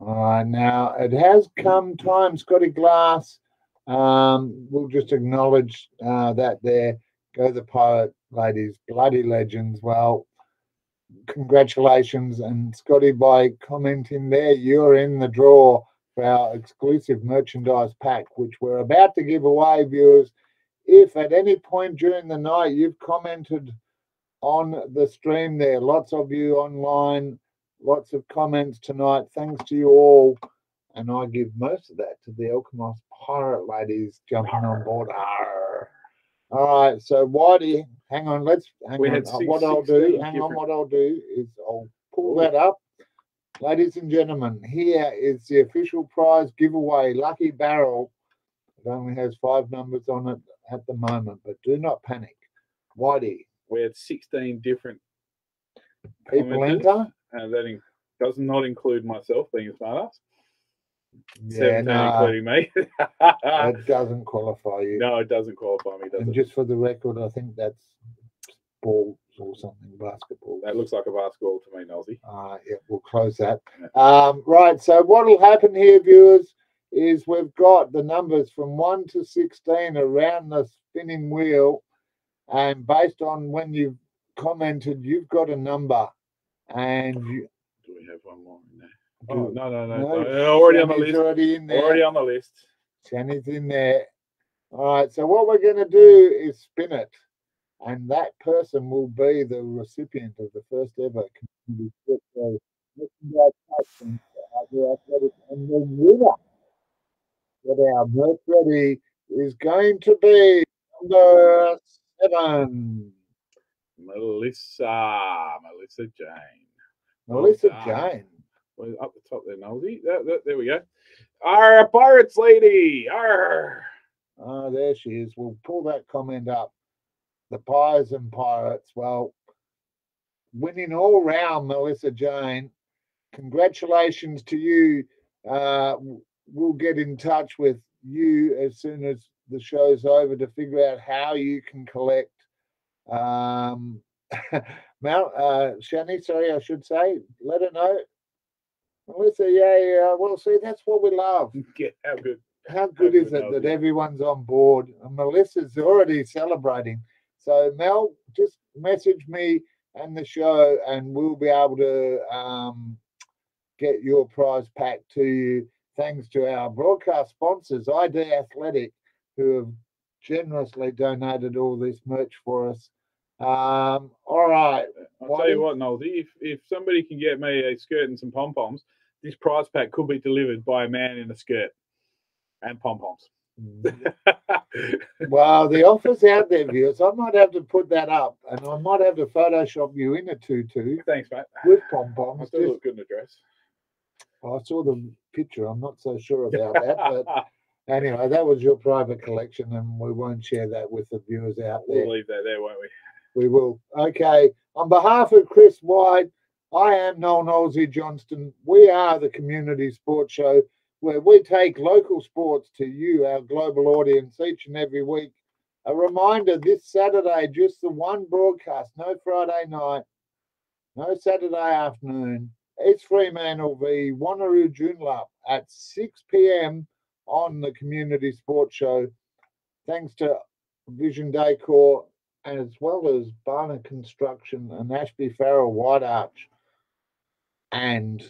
All right, now it has come time, Scotty Glass. Um, we'll just acknowledge uh, that there go the pirate ladies, bloody legends. Well, congratulations, and Scotty, by commenting there, you're in the draw for our exclusive merchandise pack, which we're about to give away, viewers. If at any point during the night you've commented on the stream there, lots of you online, lots of comments tonight. Thanks to you all. And I give most of that to the Alkimos pirate ladies jumping on board. Arr. All right, so Whitey, hang on, let's hang We on. Uh, six- what I'll do, 16 hang on, what I'll do is I'll pull that up. Ladies and gentlemen, here is the official prize giveaway Lucky Barrel. It only has five numbers on it at the moment, but do not panic. Whitey, We had 16 different people enter. and that in, does not include myself being a smartass. Yeah, 17 no, including me. that doesn't qualify you. no, it doesn't qualify me, does and it? just for the record, I think that's balls or something, basketball. That looks like a basketball to me, Nelsy. Uh, yeah, we'll close that. Um, right. So what will happen here, viewers, is we've got the numbers from one to sixteen around the spinning wheel, and based on when you've commented, you've got a number, and you. Do we have one more in there? Oh, no, no, no. No, no, already on the list. Already in there. Already on the list. Shani's in there. All right. So what we're going to do hmm. is spin it, and that person will be the recipient of the first ever community Sport Show merchandise pack from RG Athletics. and the winner that our merch ready is going to be number seven, Melissa. Melissa Jane. Melissa. Jane. Well, up the top there, that, there we go. Our Pirates lady. Oh, there she is. We'll pull that comment up. The Pies and Pirates. Well, winning all round, Melissa Jane. Congratulations to you. Uh, we'll get in touch with you as soon as the show's over to figure out how you can collect. Um, Mount, uh, Shani, sorry, I should say, let her know. Melissa, yeah, yeah. Well, see, that's what we love how good. how good is good, it that Melvin. everyone's on board? And Melissa's already celebrating. So Mel, just message me and the show, and we'll be able to um, get your prize pack to you. Thanks to our broadcast sponsors, ID Athletic, who have generously donated all this merch for us. Um, all right, I'll tell you what, Nosy. If, if somebody can get me a skirt and some pom poms, this prize pack could be delivered by a man in a skirt and pom poms. well, the offer's out there, viewers. I might have to put that up, and I might have to Photoshop you in a tutu Thanks, mate. with pom I poms. still look good in a dress. I saw the picture. I'm not so sure about that, but anyway, that was your private collection, and we won't share that with the viewers out there. we'll leave that there, won't we? We will. Okay. On behalf of Chris White, I am Noel Nosey Johnston. We are the Community Sports Show where we take local sports to you, our global audience, each and every week. A reminder this Saturday, just the one broadcast, no Friday night, no Saturday afternoon. It's Fremantle v Wanneroo Joondalup at 6 p.m. on the Community Sports Show. Thanks to Vision Decor as well as Barner Construction and Ashby Farrell White Arch. And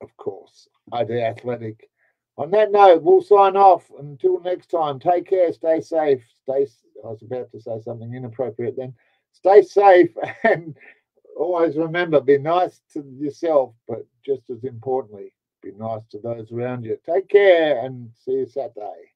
of course, ID Athletic. On that note, we'll sign off until next time. Take care, stay safe, stay. I was about to say something inappropriate then. stay safe and always remember be nice to yourself, but just as importantly, be nice to those around you. Take care and see you Saturday.